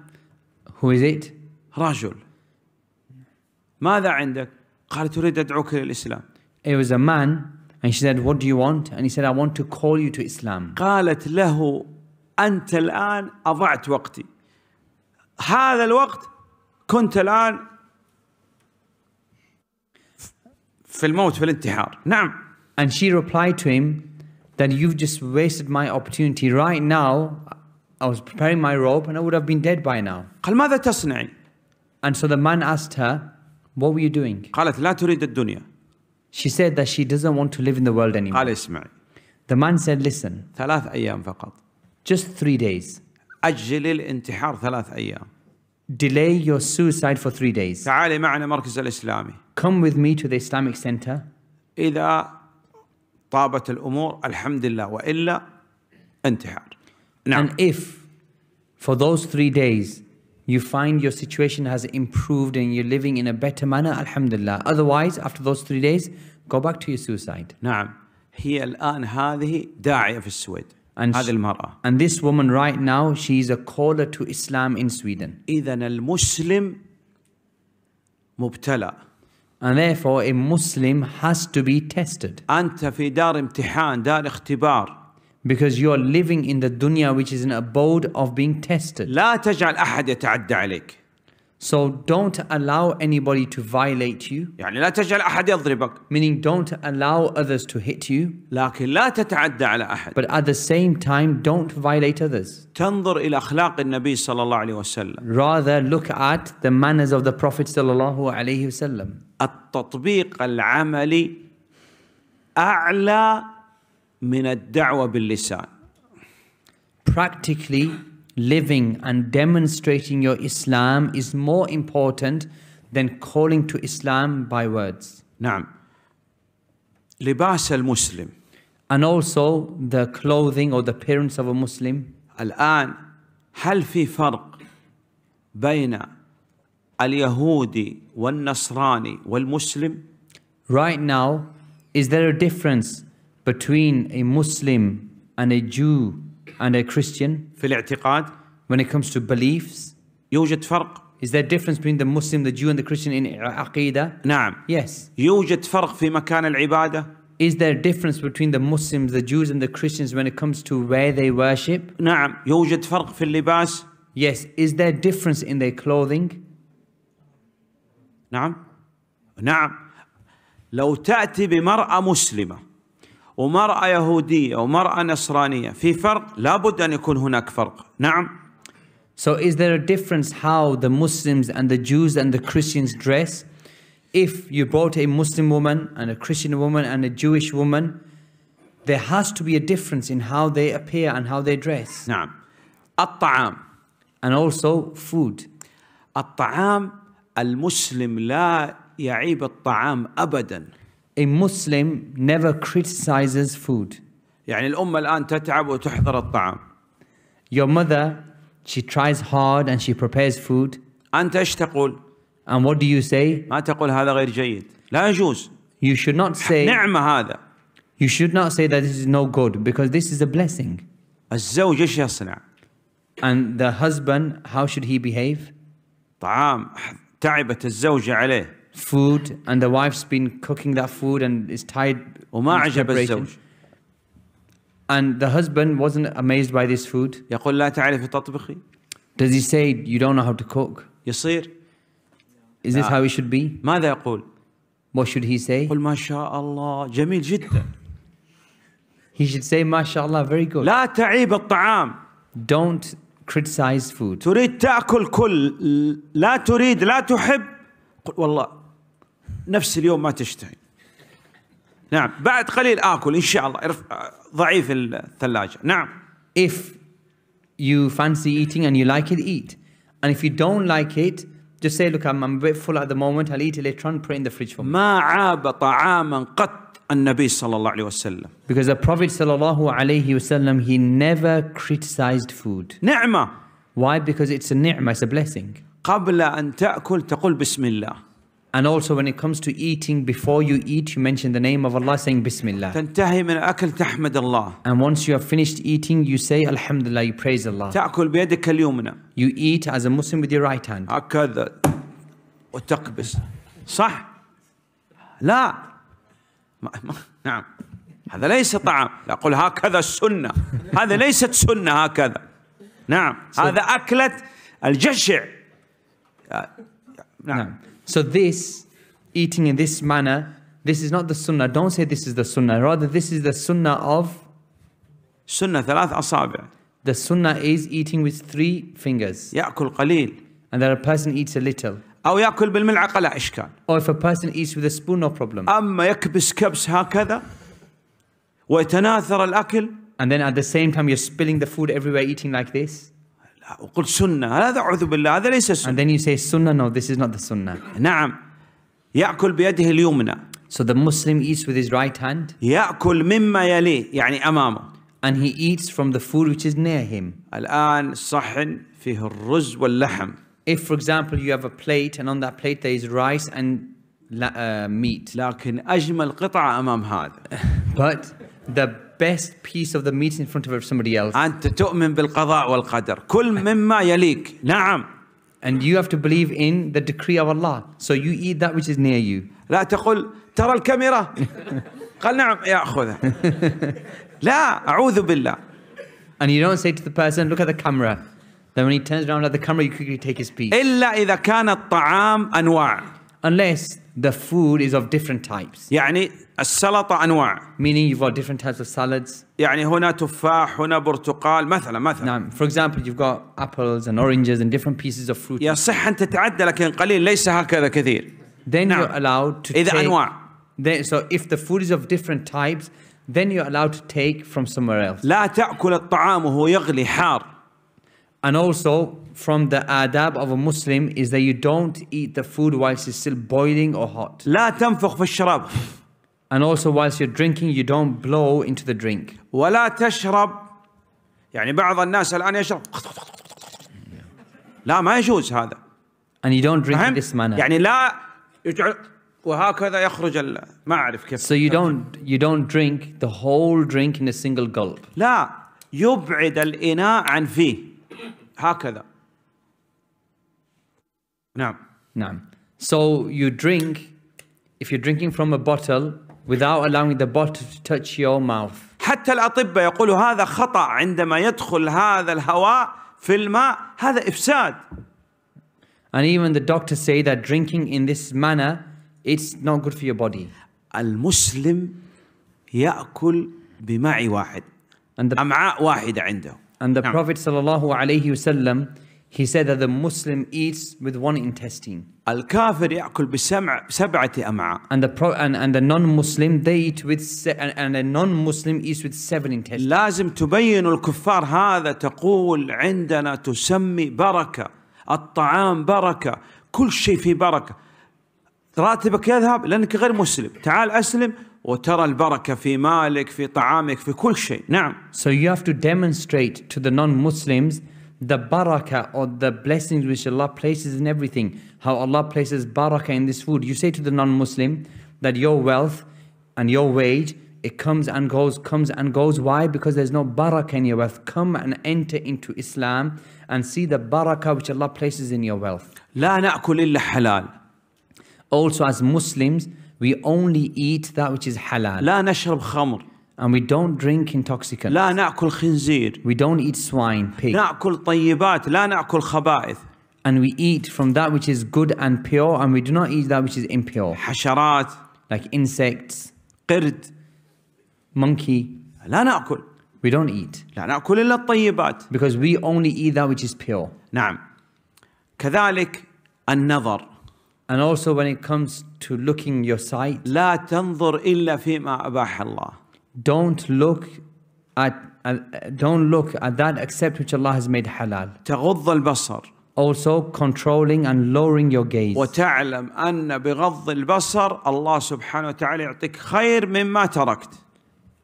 B: Who is it?
A: رجل ماذا عندك قالت أريد أدعوك إلى الإسلام
B: It was a man. And she said, What do you want? And he said, I want to call you to Islam.
A: قالت له أنت الآن أضعت وقتي هذا الوقت كنت الآن في الموت في الانتحار نعم
B: And she replied to him that you've just wasted my opportunity. Right now, I was preparing my rope and I would have been dead by now.
A: قال ماذا تصنعين
B: And so the man asked her, What were you doing?
A: قالت لا تريد الدنيا
B: She said that she doesn't want to live in the world anymore.
A: قال اسمعي
B: The man said, Listen,
A: ثلاث أيام فقط
B: just three days.
A: أجل الانتحار ثلاث أيام
B: Delay your suicide for three days.
A: تعالي معنا مركز الإسلامي
B: Come with me to the Islamic Center.
A: إذا طابت الأمور الحمد لله وإلا انتحار نعم
B: And if for those three days you find your situation has improved and you're living in a better manner, Alhamdulillah. Otherwise, after those three days, go back to your suicide.
A: نعم هي الآن هذه داعية في السويد
B: And,
A: هذه المرأة
B: and this woman right now, she's a caller to Islam in Sweden.
A: إذا المسلم مبتلى
B: And therefore, a Muslim has to be tested
A: أنت في دار امتحان دار اختبار
B: because you are living in the dunya, which is an abode of being tested.
A: لا تجعل أحد يتعدى عليك
B: So don't allow anybody to violate you,
A: يعني لا تجعل أحد يضربك
B: meaning don't allow others to hit you,
A: لكن لا تتعدى على أحد
B: but at the same time, don't violate others.
A: تنظر إلى أخلاق النبي صلى الله عليه وسلم
B: Rather, look at the manners of the Prophet sallallahu alaihi wasallam.
A: التطبيق العملي أعلى من الدعوة باللسان
B: Practically living and demonstrating your Islam is more important than calling to Islam by words.
A: نعم لباس المسلم
B: And also the clothing or the appearance of a Muslim.
A: الآن هل في فرق بين اليهودي والنصراني والمسلم
B: Right now, is there a difference between a Muslim and a Jew and a Christian
A: في الاعتقاد
B: when it comes to beliefs?
A: يوجد فرق
B: Is there a difference between the Muslim, the Jew, and the Christian in Aqidah?
A: نعم
B: Yes.
A: يوجد فرق في مكان العبادة
B: Is there a difference between the Muslims, the Jews, and the Christians when it comes to where they worship?
A: نعم يوجد فرق في اللباس
B: Yes. Is there a difference in their clothing?
A: نعم نعم لو تأتي بمرأة مسلمة ومرأة يهودية ومرأة نصرانية في فرق لابد أن يكون هناك فرق نعم
B: So, is there a difference how the Muslims and the Jews and the Christians dress? If you brought a Muslim woman and a Christian woman and a Jewish woman, there has to be a difference in how they appear and how they dress.
A: نعم الطعام
B: And also food.
A: الطعام المسلم لا يعيب الطعام أبدا
B: A Muslim never criticizes food.
A: يعني الأمة الآن تتعب وتحضر الطعام
B: Your mother, she tries hard and she prepares food.
A: أنت إيش تقول
B: And what do you say?
A: ما تقول هذا غير جيد لا يجوز
B: You should not say
A: نعمة هذا
B: you should not say that this is no good because this is a blessing.
A: الزوج إيش يصنع
B: And the husband, how should he behave?
A: طعام تعبت الزوجة عليه
B: Food, and the wife's been cooking that food and is tired.
A: وما
B: with
A: عجب
B: preparation.
A: الزوج
B: And the husband wasn't amazed by this food.
A: يقول لا تعرفي تطبخي
B: Does he say you don't know how to cook?
A: يصير
B: Is this
A: لا.
B: how it should be?
A: ماذا يقول
B: What should he say?
A: يقول ما شاء الله جميل جدا
B: He should say, MashaAllah, very good.
A: لا تعيب الطعام
B: Don't criticize food.
A: تريد تأكل كل لا تريد لا تحب قل والله نفس اليوم ما تشتهي نعم بعد قليل آكل إن شاء الله ضعيف الثلاجة نعم
B: If you fancy eating and you like it, eat. And if you don't like it, just say, Look, I'm, I'm a bit full at the moment, I'll eat it later on, put it in the fridge for me.
A: ما عاب طعاما قط النبي صلى الله عليه وسلم
B: Because the Prophet sallallahu alaihi wasallam, he never criticized food.
A: نعمة
B: Why? Because it's a ni'mah, it's a blessing.
A: قبل أن تأكل تقول بسم الله
B: And also when it comes to eating, before you eat, you mention the name of Allah saying Bismillah.
A: تنتهي من الأكل تحمد الله
B: And once you have finished eating, you say Alhamdulillah, you praise Allah.
A: تأكل بيدك اليمنى
B: You eat as a Muslim with your right hand.
A: هكذا وتقبس صح لا ما ما نعم هذا ليس طعام لا أقول هكذا السنة هذا ليست سنة هكذا نعم هذا أكلة الجشع نعم
B: No. So this, eating in this manner, this is not the sunnah. Don't say this is the sunnah. Rather, this is the sunnah of,
A: سنة ثلاث أصابع
B: the sunnah is eating with three fingers.
A: يأكل قليل
B: And that a person eats a little.
A: أو يأكل بالملعقة لا إشكال
B: Or if a person eats with a spoon, no problem.
A: أما يكبس كبس هكذا ويتناثر الأكل
B: And then at the same time, you're spilling the food everywhere, eating like this.
A: لا وقل سنة هذا أعوذ بالله هذا ليس سنة
B: And then you say sunnah. No, this is not the sunnah.
A: نعم يأكل بيده اليمنى
B: So the Muslim eats with his right hand
A: يأكل مما يليه يعني أمامه
B: and he eats from the food which is near him.
A: الآن صحن فيه الرز واللحم
B: If, for example, you have a plate and on that plate there is rice and la- uh, meat.
A: لكن أجمل قطعة أمام هذا
B: But the best piece of the meat in front of somebody else.
A: أنت تؤمن بالقضاء والقدر كل مما يليك نعم
B: And you have to believe in the decree of Allah. So you eat that which is near you.
A: لا تقل ترى الكاميرا قال نعم يأخذها لا أعوذ بالله
B: And you don't say to the person, look at the camera. Then when he turns around at the camera, you quickly take his piece.
A: إلا إذا كان الطعام أنواع
B: Unless the food is of different types.
A: يعني السلطة أنواع
B: Meaning you've got different types of salads.
A: يعني هنا تفاح هنا برتقال مثلا مثلا
B: Now, for example, you've got apples and oranges and different pieces of fruit.
A: يصح أن تتعدى لكن قليل ليس هكذا كثير
B: Then
A: نعم.
B: you're allowed to
A: إذا
B: take.
A: أنواع
B: Then, so if the food is of different types, then you're allowed to take from somewhere else.
A: لا تأكل الطعام وهو يغلي حار
B: And also, from the adab of a Muslim is that you don't eat the food whilst it's still boiling or hot.
A: لا تنفخ في الشراب
B: And also, whilst you're drinking, you don't blow into the drink.
A: ولا تشرب يعني بعض الناس الآن يشرب لا ما يجوز هذا
B: And you don't drink in
A: فهمت؟
B: this manner.
A: يعني لا يجعل وهكذا يخرج ال... ما أعرف كيف
B: So you don't you don't drink the whole drink in a single gulp.
A: لا يبعد الإناء عن فيه هكذا نعم
B: Naam. So you drink if you're drinking from a bottle without allowing the bottle to touch your mouth.
A: حتى الأطباء يقولوا هذا خطأ عندما يدخل هذا الهواء في الماء هذا إفساد
B: And even the doctors say that drinking in this manner it's not good for your body.
A: المسلم يأكل بمعي واحد
B: And the
A: أمعاء واحدة عنده
B: and the
A: نعم.
B: Prophet sallallahu alaihi wasallam he said that the Muslim eats with one intestine.
A: الكافر يأكل بسمع سبعة أمعاء
B: And the pro, and, and the non-Muslim they eat with and, and a non-Muslim eats with seven intestines.
A: لازم تبين الكفار هذا تقول عندنا تسمي بركة الطعام بركة كل شيء فيه بركة راتبك يذهب لأنك غير مسلم تعال أسلم وترى البركة في مالك في طعامك في كل شيء نعم
B: So you have to demonstrate to the non-Muslims the barakah or the blessings which Allah places in everything. How Allah places barakah in this food. You say to the non-Muslim that your wealth and your wage it comes and goes, comes and goes. Why? Because there's no barakah in your wealth. Come and enter into Islam and see the barakah which Allah places in your wealth.
A: لا نأكل إلا حلال
B: Also, as Muslims, we only eat that which is halal.
A: لا نشرب خمر
B: And we don't drink intoxicants.
A: لا نأكل خنزير
B: We don't eat swine, pig.
A: نأكل طيبات لا نأكل خبائث
B: And we eat from that which is good and pure, and we do not eat that which is impure,
A: حشرات
B: like insects,
A: قرد
B: monkey.
A: لا نأكل
B: We don't eat
A: لا نأكل إلا الطيبات
B: because we only eat that which is pure.
A: نعم كذلك النظر
B: And also, when it comes to looking your sight,
A: لا تنظر إلا فيما أباح الله
B: don't look at, at don't look at that except which Allah has made halal.
A: تغض البصر
B: Also, controlling and lowering your gaze.
A: وتعلم أن بغض البصر الله سبحانه وتعالى يعطيك خير مما تركت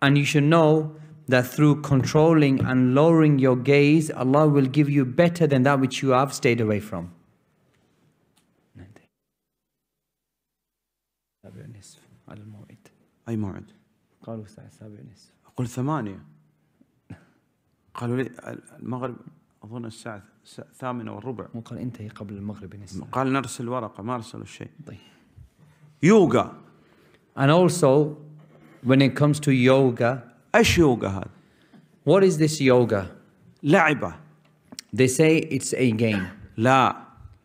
B: And you should know that through controlling and lowering your gaze, Allah will give you better than that which you have stayed away from.
A: أي موعد أقول ثمانية. قالوا لي المغرب أظن الساعة الثامنة والربع.
B: وقال انتهي قبل المغرب نصف
A: قال نرسل ورقة ما أرسلوا شيء.
B: طيب.
A: يوغا.
B: And also, when it comes to yoga,
A: إيش يوغا هذا؟
B: what is this yoga?
A: لعبة.
B: They say it's a game.
A: لا.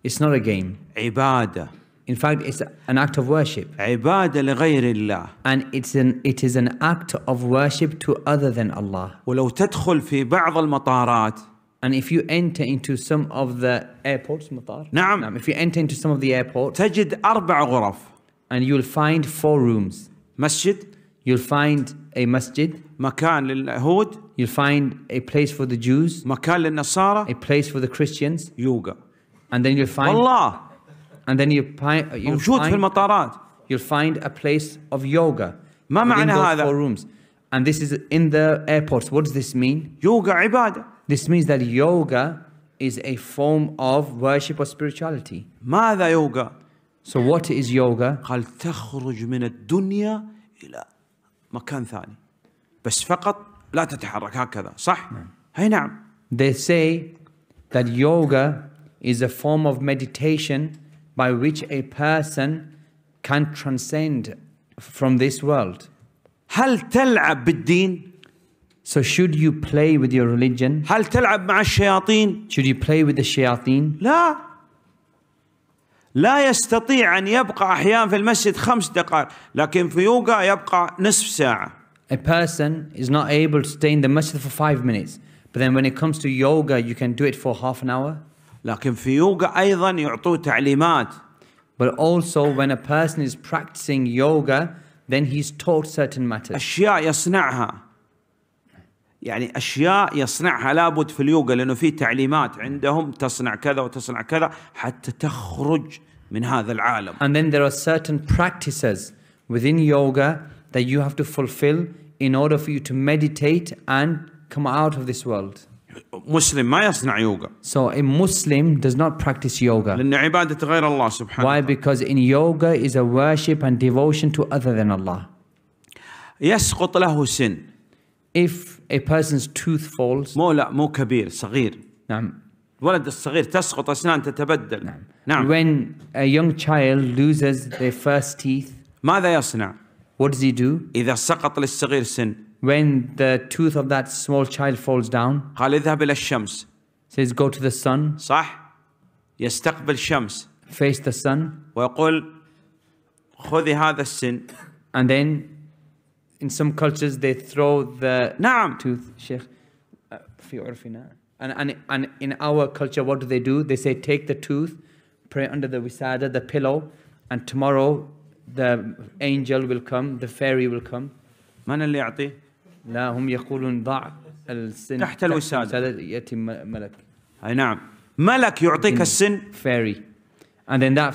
B: It's not a game.
A: عبادة.
B: In fact, it's an act of worship.
A: عبادة لغير الله
B: And it's an, it is an act of worship to other than Allah.
A: ولو تدخل في بعض المطارات
B: And if you enter into some of the airports, مطار,
A: نعم.
B: نعم, if you enter into some of the airports,
A: تجد أربع غرف
B: and you'll find four rooms.
A: مسجد
B: You'll find a masjid,
A: مكان لليهود
B: you'll find a place for the Jews,
A: مكان للنصارى
B: a place for the Christians,
A: يوغا
B: and then you'll find
A: والله
B: and then you find you'll
A: موجود في
B: find,
A: المطارات
B: you'll find a place of yoga.
A: ما
B: within
A: معنى
B: those
A: هذا؟
B: four rooms. And this is in the airports. What does this mean?
A: يوغا عبادة
B: This means that yoga is a form of worship or spirituality.
A: ماذا يوغا
B: So, what is yoga?
A: قال تخرج من الدنيا إلى مكان ثاني بس فقط لا تتحرك هكذا صح؟ أي نعم
B: They say that yoga is a form of meditation by which a person can transcend from this world.
A: هل تلعب بالدين؟
B: So, should you play with your religion?
A: هل تلعب مع الشياطين؟
B: Should you play with the shayateen?
A: لا لا يستطيع أن يبقى أحيانا في المسجد خمس دقائق لكن في يوغا يبقى نصف ساعة
B: A person is not able to stay in the masjid for five minutes, but then when it comes to yoga, you can do it for half an hour.
A: لكن في يوغا أيضا يعطوه تعليمات
B: But also, when a person is practicing yoga, then he's taught certain matters.
A: أشياء يصنعها يعني أشياء يصنعها لابد في اليوغا لأنه في تعليمات عندهم تصنع كذا وتصنع كذا حتى تخرج من هذا العالم
B: And then there are certain practices within yoga that you have to fulfill in order for you to meditate and come out of this world.
A: مسلم ما يصنع يوغا
B: So, a Muslim does not practice yoga.
A: لأن عبادة غير الله سبحانه
B: Why? Because in yoga is a worship and devotion to other than Allah.
A: يسقط له سن
B: If a person's tooth falls,
A: مو لا مو كبير صغير
B: نعم,
A: الولد الصغير تسقط أسنان تتبدل نعم
B: when a young child loses their first teeth,
A: ماذا يصنع
B: what does he do?
A: إذا سقط للصغير سن
B: When the tooth of that small child falls down,
A: قال اذهب إلى الشمس
B: says go to the sun,
A: صح يستقبل شمس
B: face the sun,
A: ويقول خذي هذا السن
B: and then in some cultures they throw the
A: نعم
B: tooth, Sheikh. uh, في عرفنا. And, and, and in our culture, what do they do? They say, take the tooth, put it under the wisada, the pillow, and tomorrow the angel will come, the fairy will come.
A: من اللي يعطيه
B: لا هم يقولون ضع السن
A: تحت الوسادة.
B: يأتي م- ملك
A: أي نعم ملك يعطيك السن
B: fairy and then that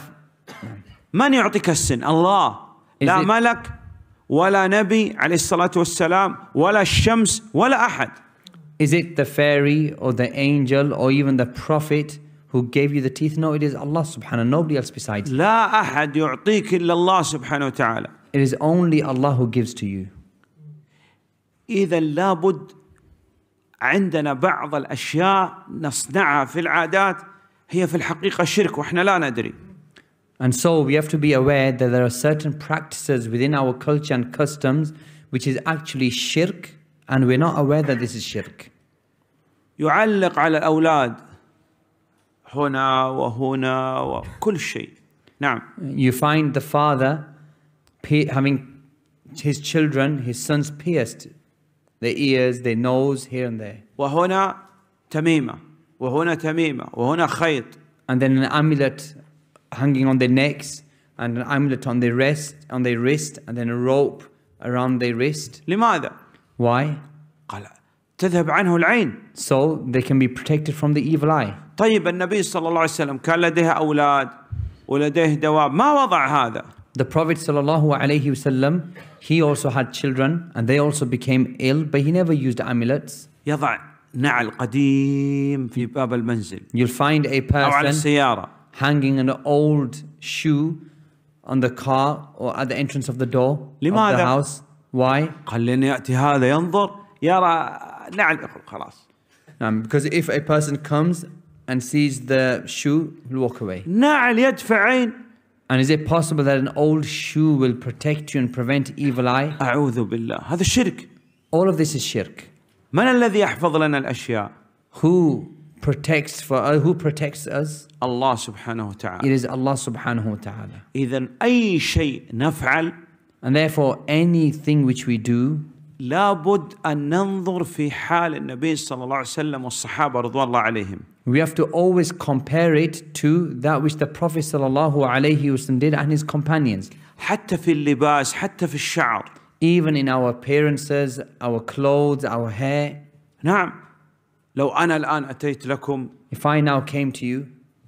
A: من يعطيك السن الله لا
B: Is it-
A: ملك ولا نبي عليه الصلاة والسلام ولا الشمس ولا أحد
B: is it the fairy or the angel or even the prophet who gave you the teeth no it is Allah subhanahu nobody else besides
A: لا أحد يعطيك إلا الله سبحانه وتعالى
B: it is only Allah who gives to you
A: إذا لابد عندنا بعض الأشياء نصنعها في العادات هي في الحقيقة شرك وإحنا لا ندري
B: and so we have to be aware that there are certain practices within our culture and customs which is actually shirk and we're not aware that this is shirk
A: يعلق على الأولاد هنا وهنا وكل شيء نعم
B: you find the father pi- having his children his sons pierced their ears their nose here and there
A: وهنا تميمة وهنا تميمة وهنا خيط
B: and then an amulet hanging on their necks and an amulet on their wrist on their wrist and then a rope around their wrist
A: لماذا؟
B: why
A: قال تذهب عنه العين
B: so they can be protected from the evil eye
A: طيب النبي صلى الله عليه وسلم كان لديه أولاد ولديه دواب ما وضع هذا
B: the prophet sallallahu alaihi wasallam he also had children and they also became ill but he never used amulets
A: يضع نعل قديم في باب المنزل
B: you'll find a
A: أو على
B: person
A: السيارة
B: hanging an old shoe on the car or at the entrance of the door of the
A: لماذا؟
B: house why
A: قال لأن يأتي هذا ينظر يرى نعل خلاص
B: um, because if a person comes and sees the shoe he'll walk away
A: نعل يدفع عين
B: And is it possible that an old shoe will protect you and prevent evil eye?
A: أعوذ بالله هذا شرك
B: All of this is shirk.
A: من الذي يحفظ لنا الأشياء
B: Who protects for uh, who protects us?
A: الله سبحانه
B: It
A: وتعالى
B: is Allah subhanahu wa ta'ala.
A: إذا أي شيء نفعل
B: And therefore anything which we do,
A: لابد أن ننظر في حال النبي صلى الله عليه وسلم والصحابة رضوان الله عليهم
B: we have to always compare it to that which the Prophet sallallahu alaihi wasallam did and his companions.
A: حتى في اللباس حتى في الشعر
B: Even in our appearances, our clothes, our hair.
A: نعم لو أنا الآن أتيت لكم
B: If I now came to you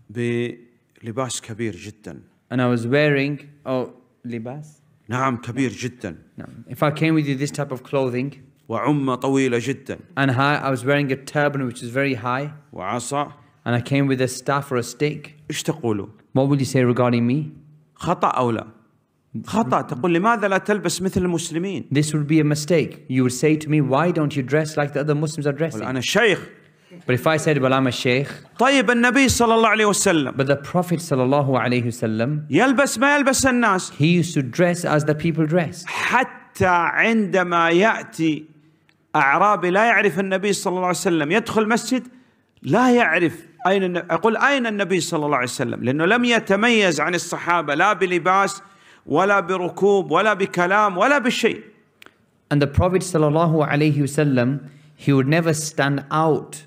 A: بلباس كبير جدا
B: and I was wearing oh libas.
A: نعم كبير جدا
B: No. If I came with you this type of clothing
A: وعمة طويلة جدا
B: and high, I was wearing a turban which is very high,
A: وعصا
B: and I came with a staff or a stick,
A: إيش تقولوا؟
B: what would you say regarding me?
A: خطأ أو لا خطأ تقول لماذا لا تلبس مثل المسلمين
B: This would be a mistake. You would say to me, why don't you dress like the other Muslims are dressing?
A: أنا الشيخ
B: But if I said, well, I'm a sheikh,
A: طيب النبي صلى الله عليه وسلم.
B: but the Prophet sallallahu alaihi wasallam,
A: يلبس ما يلبس الناس.
B: he used to dress as the people dress.
A: حتى عندما يأتي أعرابي لا يعرف النبي صلى الله عليه وسلم. يدخل مسجد لا يعرف أين أقول أين النبي صلى الله عليه وسلم؟ لأنه لم يتميز عن الصحابة لا بلباس ولا بركوب ولا بكلام ولا بشيء.
B: And the Prophet sallallahu alaihi wasallam, he would never stand out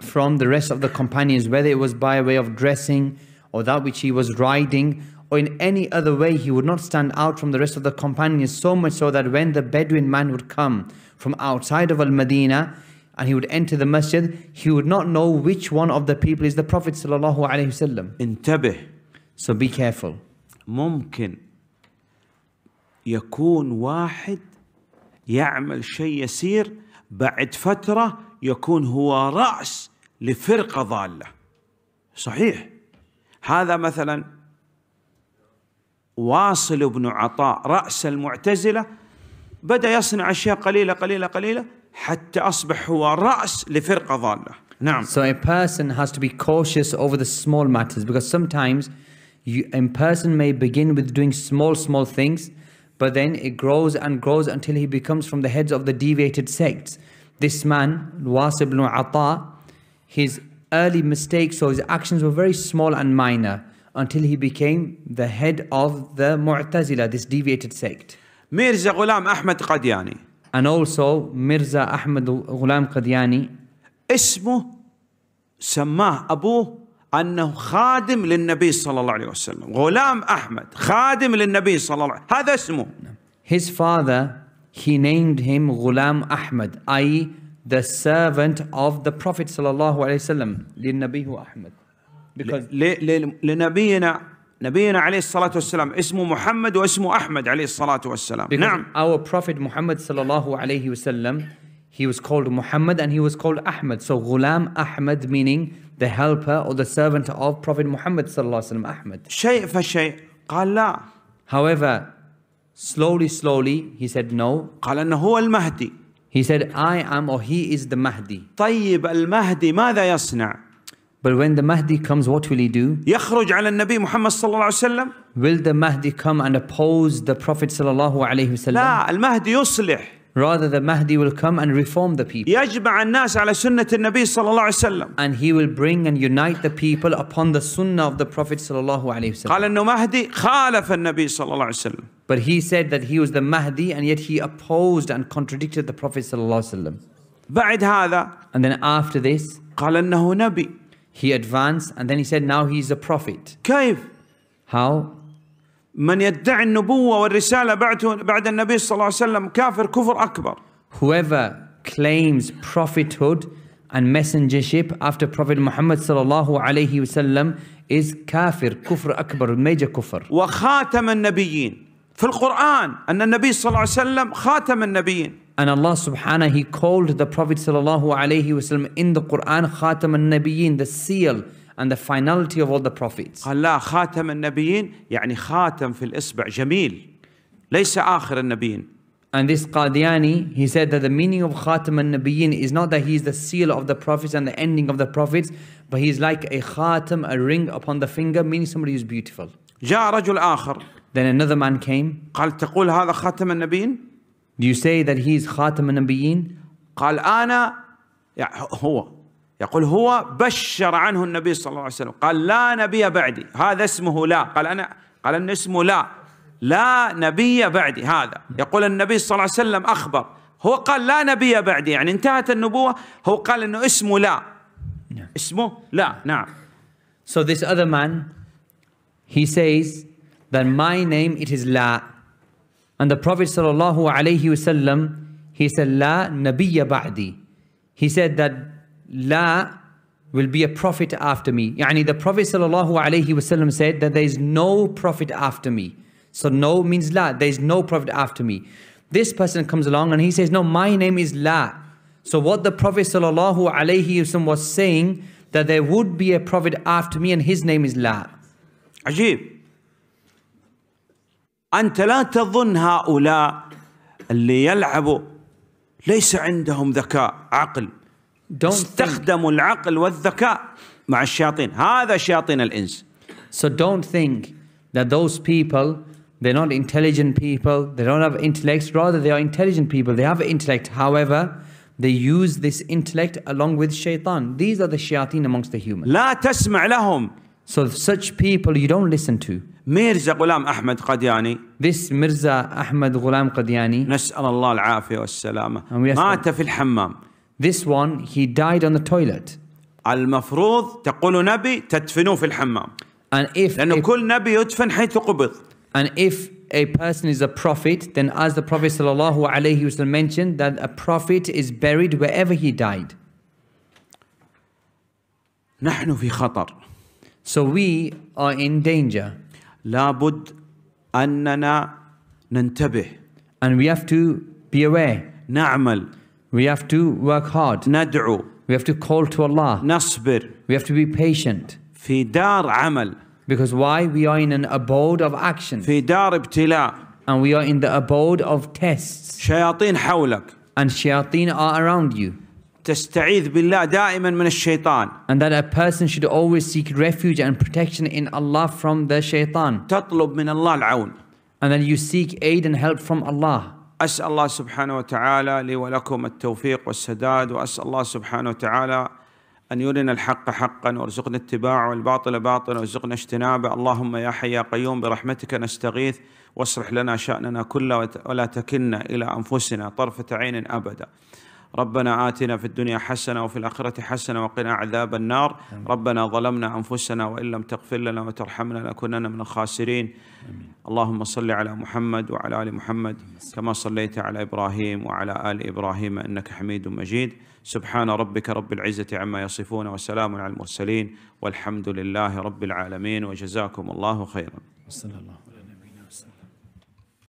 B: from the rest of the companions, whether it was by way of dressing or that which he was riding or in any other way, he would not stand out from the rest of the companions, so much so that when the Bedouin man would come from outside of Al Madinah and he would enter the masjid, he would not know which one of the people is the Prophet. sallallahu alaihi wasallam.
A: انتبه
B: So be careful.
A: ممكن يكون واحد يعمل شيء يسير بعد فترة يكون هو رأس لفرقة ضالة صحيح هذا مثلا واصل بن عطاء رأس المعتزلة بدأ يصنع أشياء قليلة قليلة قليلة حتى أصبح هو رأس لفرقة ضالة نعم
B: So a person has to be cautious over the small matters because sometimes you, a person may begin with doing small, small things, but then it grows and grows until he becomes from the heads of the deviated sects. This man, Wasi ibn Ata, his early mistakes or his actions were very small and minor until he became the head of the Mu'tazila, this deviated sect.
A: ميرزا غلام أحمد قدياني
B: And also Mirza Ahmad Ghulam Qadiani,
A: اسمه سماه ابوه انه خادم للنبي صلى الله عليه وسلم غلام احمد خادم للنبي صلى الله عليه وسلم هذا اسمه
B: His father, he named him Ghulam Ahmad, i.e., the servant of the Prophet sallallahu alaihi wasallam, للنبي هو أحمد. Because
A: ل- ل- لنبينا نبينا عليه الصلاه والسلام اسمه محمد واسمه احمد عليه الصلاه والسلام
B: because
A: نعم
B: our Prophet Muhammad sallallahu alaihi wasallam, he was called Muhammad and he was called Ahmad. So Ghulam Ahmad meaning the helper or the servant of Prophet Muhammad sallallahu alaihi wasallam, Ahmad.
A: شيء فشيء قال لا
B: However, slowly, slowly, he said no.
A: قال انه هو المهدي
B: He said, I am or he is the Mahdi.
A: طيب المهدي ماذا يصنع
B: But when the Mahdi comes, what will he do?
A: يخرج على النبي محمد صلى الله عليه وسلم
B: Will the Mahdi come and oppose the Prophet sallallahu alaihi wasallam?
A: لا المهدي يصلح
B: Rather, the Mahdi will come and reform the people.
A: يجمع الناس على سنه النبي صلى الله عليه وسلم
B: And he will bring and unite the people upon the sunnah of the Prophet sallallahu alaihi wasallam.
A: قال انه مهدي خالف النبي صلى الله عليه وسلم
B: But he said that he was the Mahdi and yet he opposed and contradicted the Prophet sallallahu alaihi wasallam.
A: بعد هذا
B: And then after this,
A: قال انه نبي
B: he advanced and then he said now he's a prophet.
A: كيف
B: How?
A: من يدعي النبوه والرساله بعد بعد النبي صلى الله عليه وسلم كافر كفر اكبر
B: Whoever claims prophethood and messengership after Prophet Muhammad sallallahu alaihi wasallam is kafir, kufr akbar, major kufr.
A: وخاتم النبيين في القران ان النبي صلى الله عليه وسلم خاتم النبيين
B: And Allah subhanahu He called the Prophet sallallahu alaihi wasallam in the Quran Khatam al-Nabiyyin, the seal and the finality of all the prophets.
A: قال لا خاتم النبيين يعني خاتم في الاصبع جميل ليس اخر النبيين
B: And this Qadiani, he said that the meaning of Khatam al-Nabiyyin is not that he is the seal of the prophets and the ending of the prophets, but he is like a khatam, a ring upon the finger, meaning somebody who's beautiful.
A: جاء رجل اخر
B: Then another man came.
A: قال تقول هذا خاتم النبيين؟
B: Do you say that he is Khatam al-Nabiyyin?
A: قال يعني هو. يقول هو بشر عنه النبي صلى الله عليه وسلم. قال لا نبي بعدي. هذا اسمه لا. قال أنا قال إن اسمه لا. لا نبي بعدي هذا. يقول النبي صلى الله عليه وسلم أخبر. هو قال لا نبي بعدي. يعني انتهت النبوة. هو قال إنه اسمه لا. اسمه لا. نعم.
B: So this other man, he says that my name it is La. And the Prophet sallallahu alaihi wasallam he said La Nabiya Ba'di. He said that La will be a prophet after me. Yani the Prophet sallallahu alaihi wasallam said that there is no prophet after me. So no means La. There is no prophet after me. This person comes along and he says, No, my name is La. So what the Prophet sallallahu alaihi wasallam was saying that there would be a prophet after me and his name is La.
A: Ajib. انت لا تظن هؤلاء اللي يلعبوا ليس عندهم ذكاء عقل
B: Don't think,
A: استخدموا العقل والذكاء مع الشياطين هذا شياطين الانس
B: so don't think that those people they're not intelligent people, they don't have intellects, rather they are intelligent people, they have intellect. However, they use this intellect along with shaitan. These are the shayateen amongst the humans.
A: لا تسمع لهم
B: So such people you don't listen to.
A: ميرزا غلام احمد قدياني
B: This Mirza Ahmad Ghulam Qadiani,
A: نسال الله العافيه والسلامه
B: أم يسأل.
A: مات في الحمام
B: this one, he died on the toilet.
A: المفروض تقول نبي تدفنوه في الحمام
B: And if,
A: لانه
B: a,
A: كل نبي يدفن حيث قبض
B: and if a person is a prophet, then as the Prophet sallallahu alaihi wasallam mentioned, that a prophet is buried wherever he died.
A: نحن في خطر
B: So we are in danger.
A: لابد اننا ننتبه
B: And we have to be aware.
A: نعمل
B: We have to work hard.
A: ندعو
B: We have to call to Allah.
A: نصبر
B: We have to be patient.
A: في دار عمل
B: Because why? We are in an abode of action.
A: في دار ابتلاء
B: And we are in the abode of tests.
A: شياطين حولك
B: And shayateen are around you.
A: تستعيذ بالله دائما من الشيطان.
B: And that a person should always seek refuge and protection in Allah from the shaitan.
A: تطلب من الله العون.
B: And then you seek aid and help from Allah.
A: أسأل الله سبحانه وتعالى لي ولكم التوفيق والسداد وأسأل الله سبحانه وتعالى أن يرنا الحق حقا وارزقنا اتباعه والباطل باطلا وارزقنا اجتنابه. اللهم يا حي يا قيوم برحمتك نستغيث. واصلح لنا شأننا كله ولا تكلنا إلى أنفسنا طرفة عين ابدا. ربنا آتنا في الدنيا حسنة وفي الآخرة حسنة وقنا عذاب النار. ربنا ظلمنا أنفسنا وإن لم تغفر لنا وترحمنا لنكونن من الخاسرين. اللهم صل على محمد وعلى آل محمد كما صليت على إبراهيم وعلى آل إبراهيم إنك حميد مجيد. سبحان ربك رب العزة عما يصفون وسلام على المرسلين. والحمد لله رب العالمين. وجزاكم الله خيرا.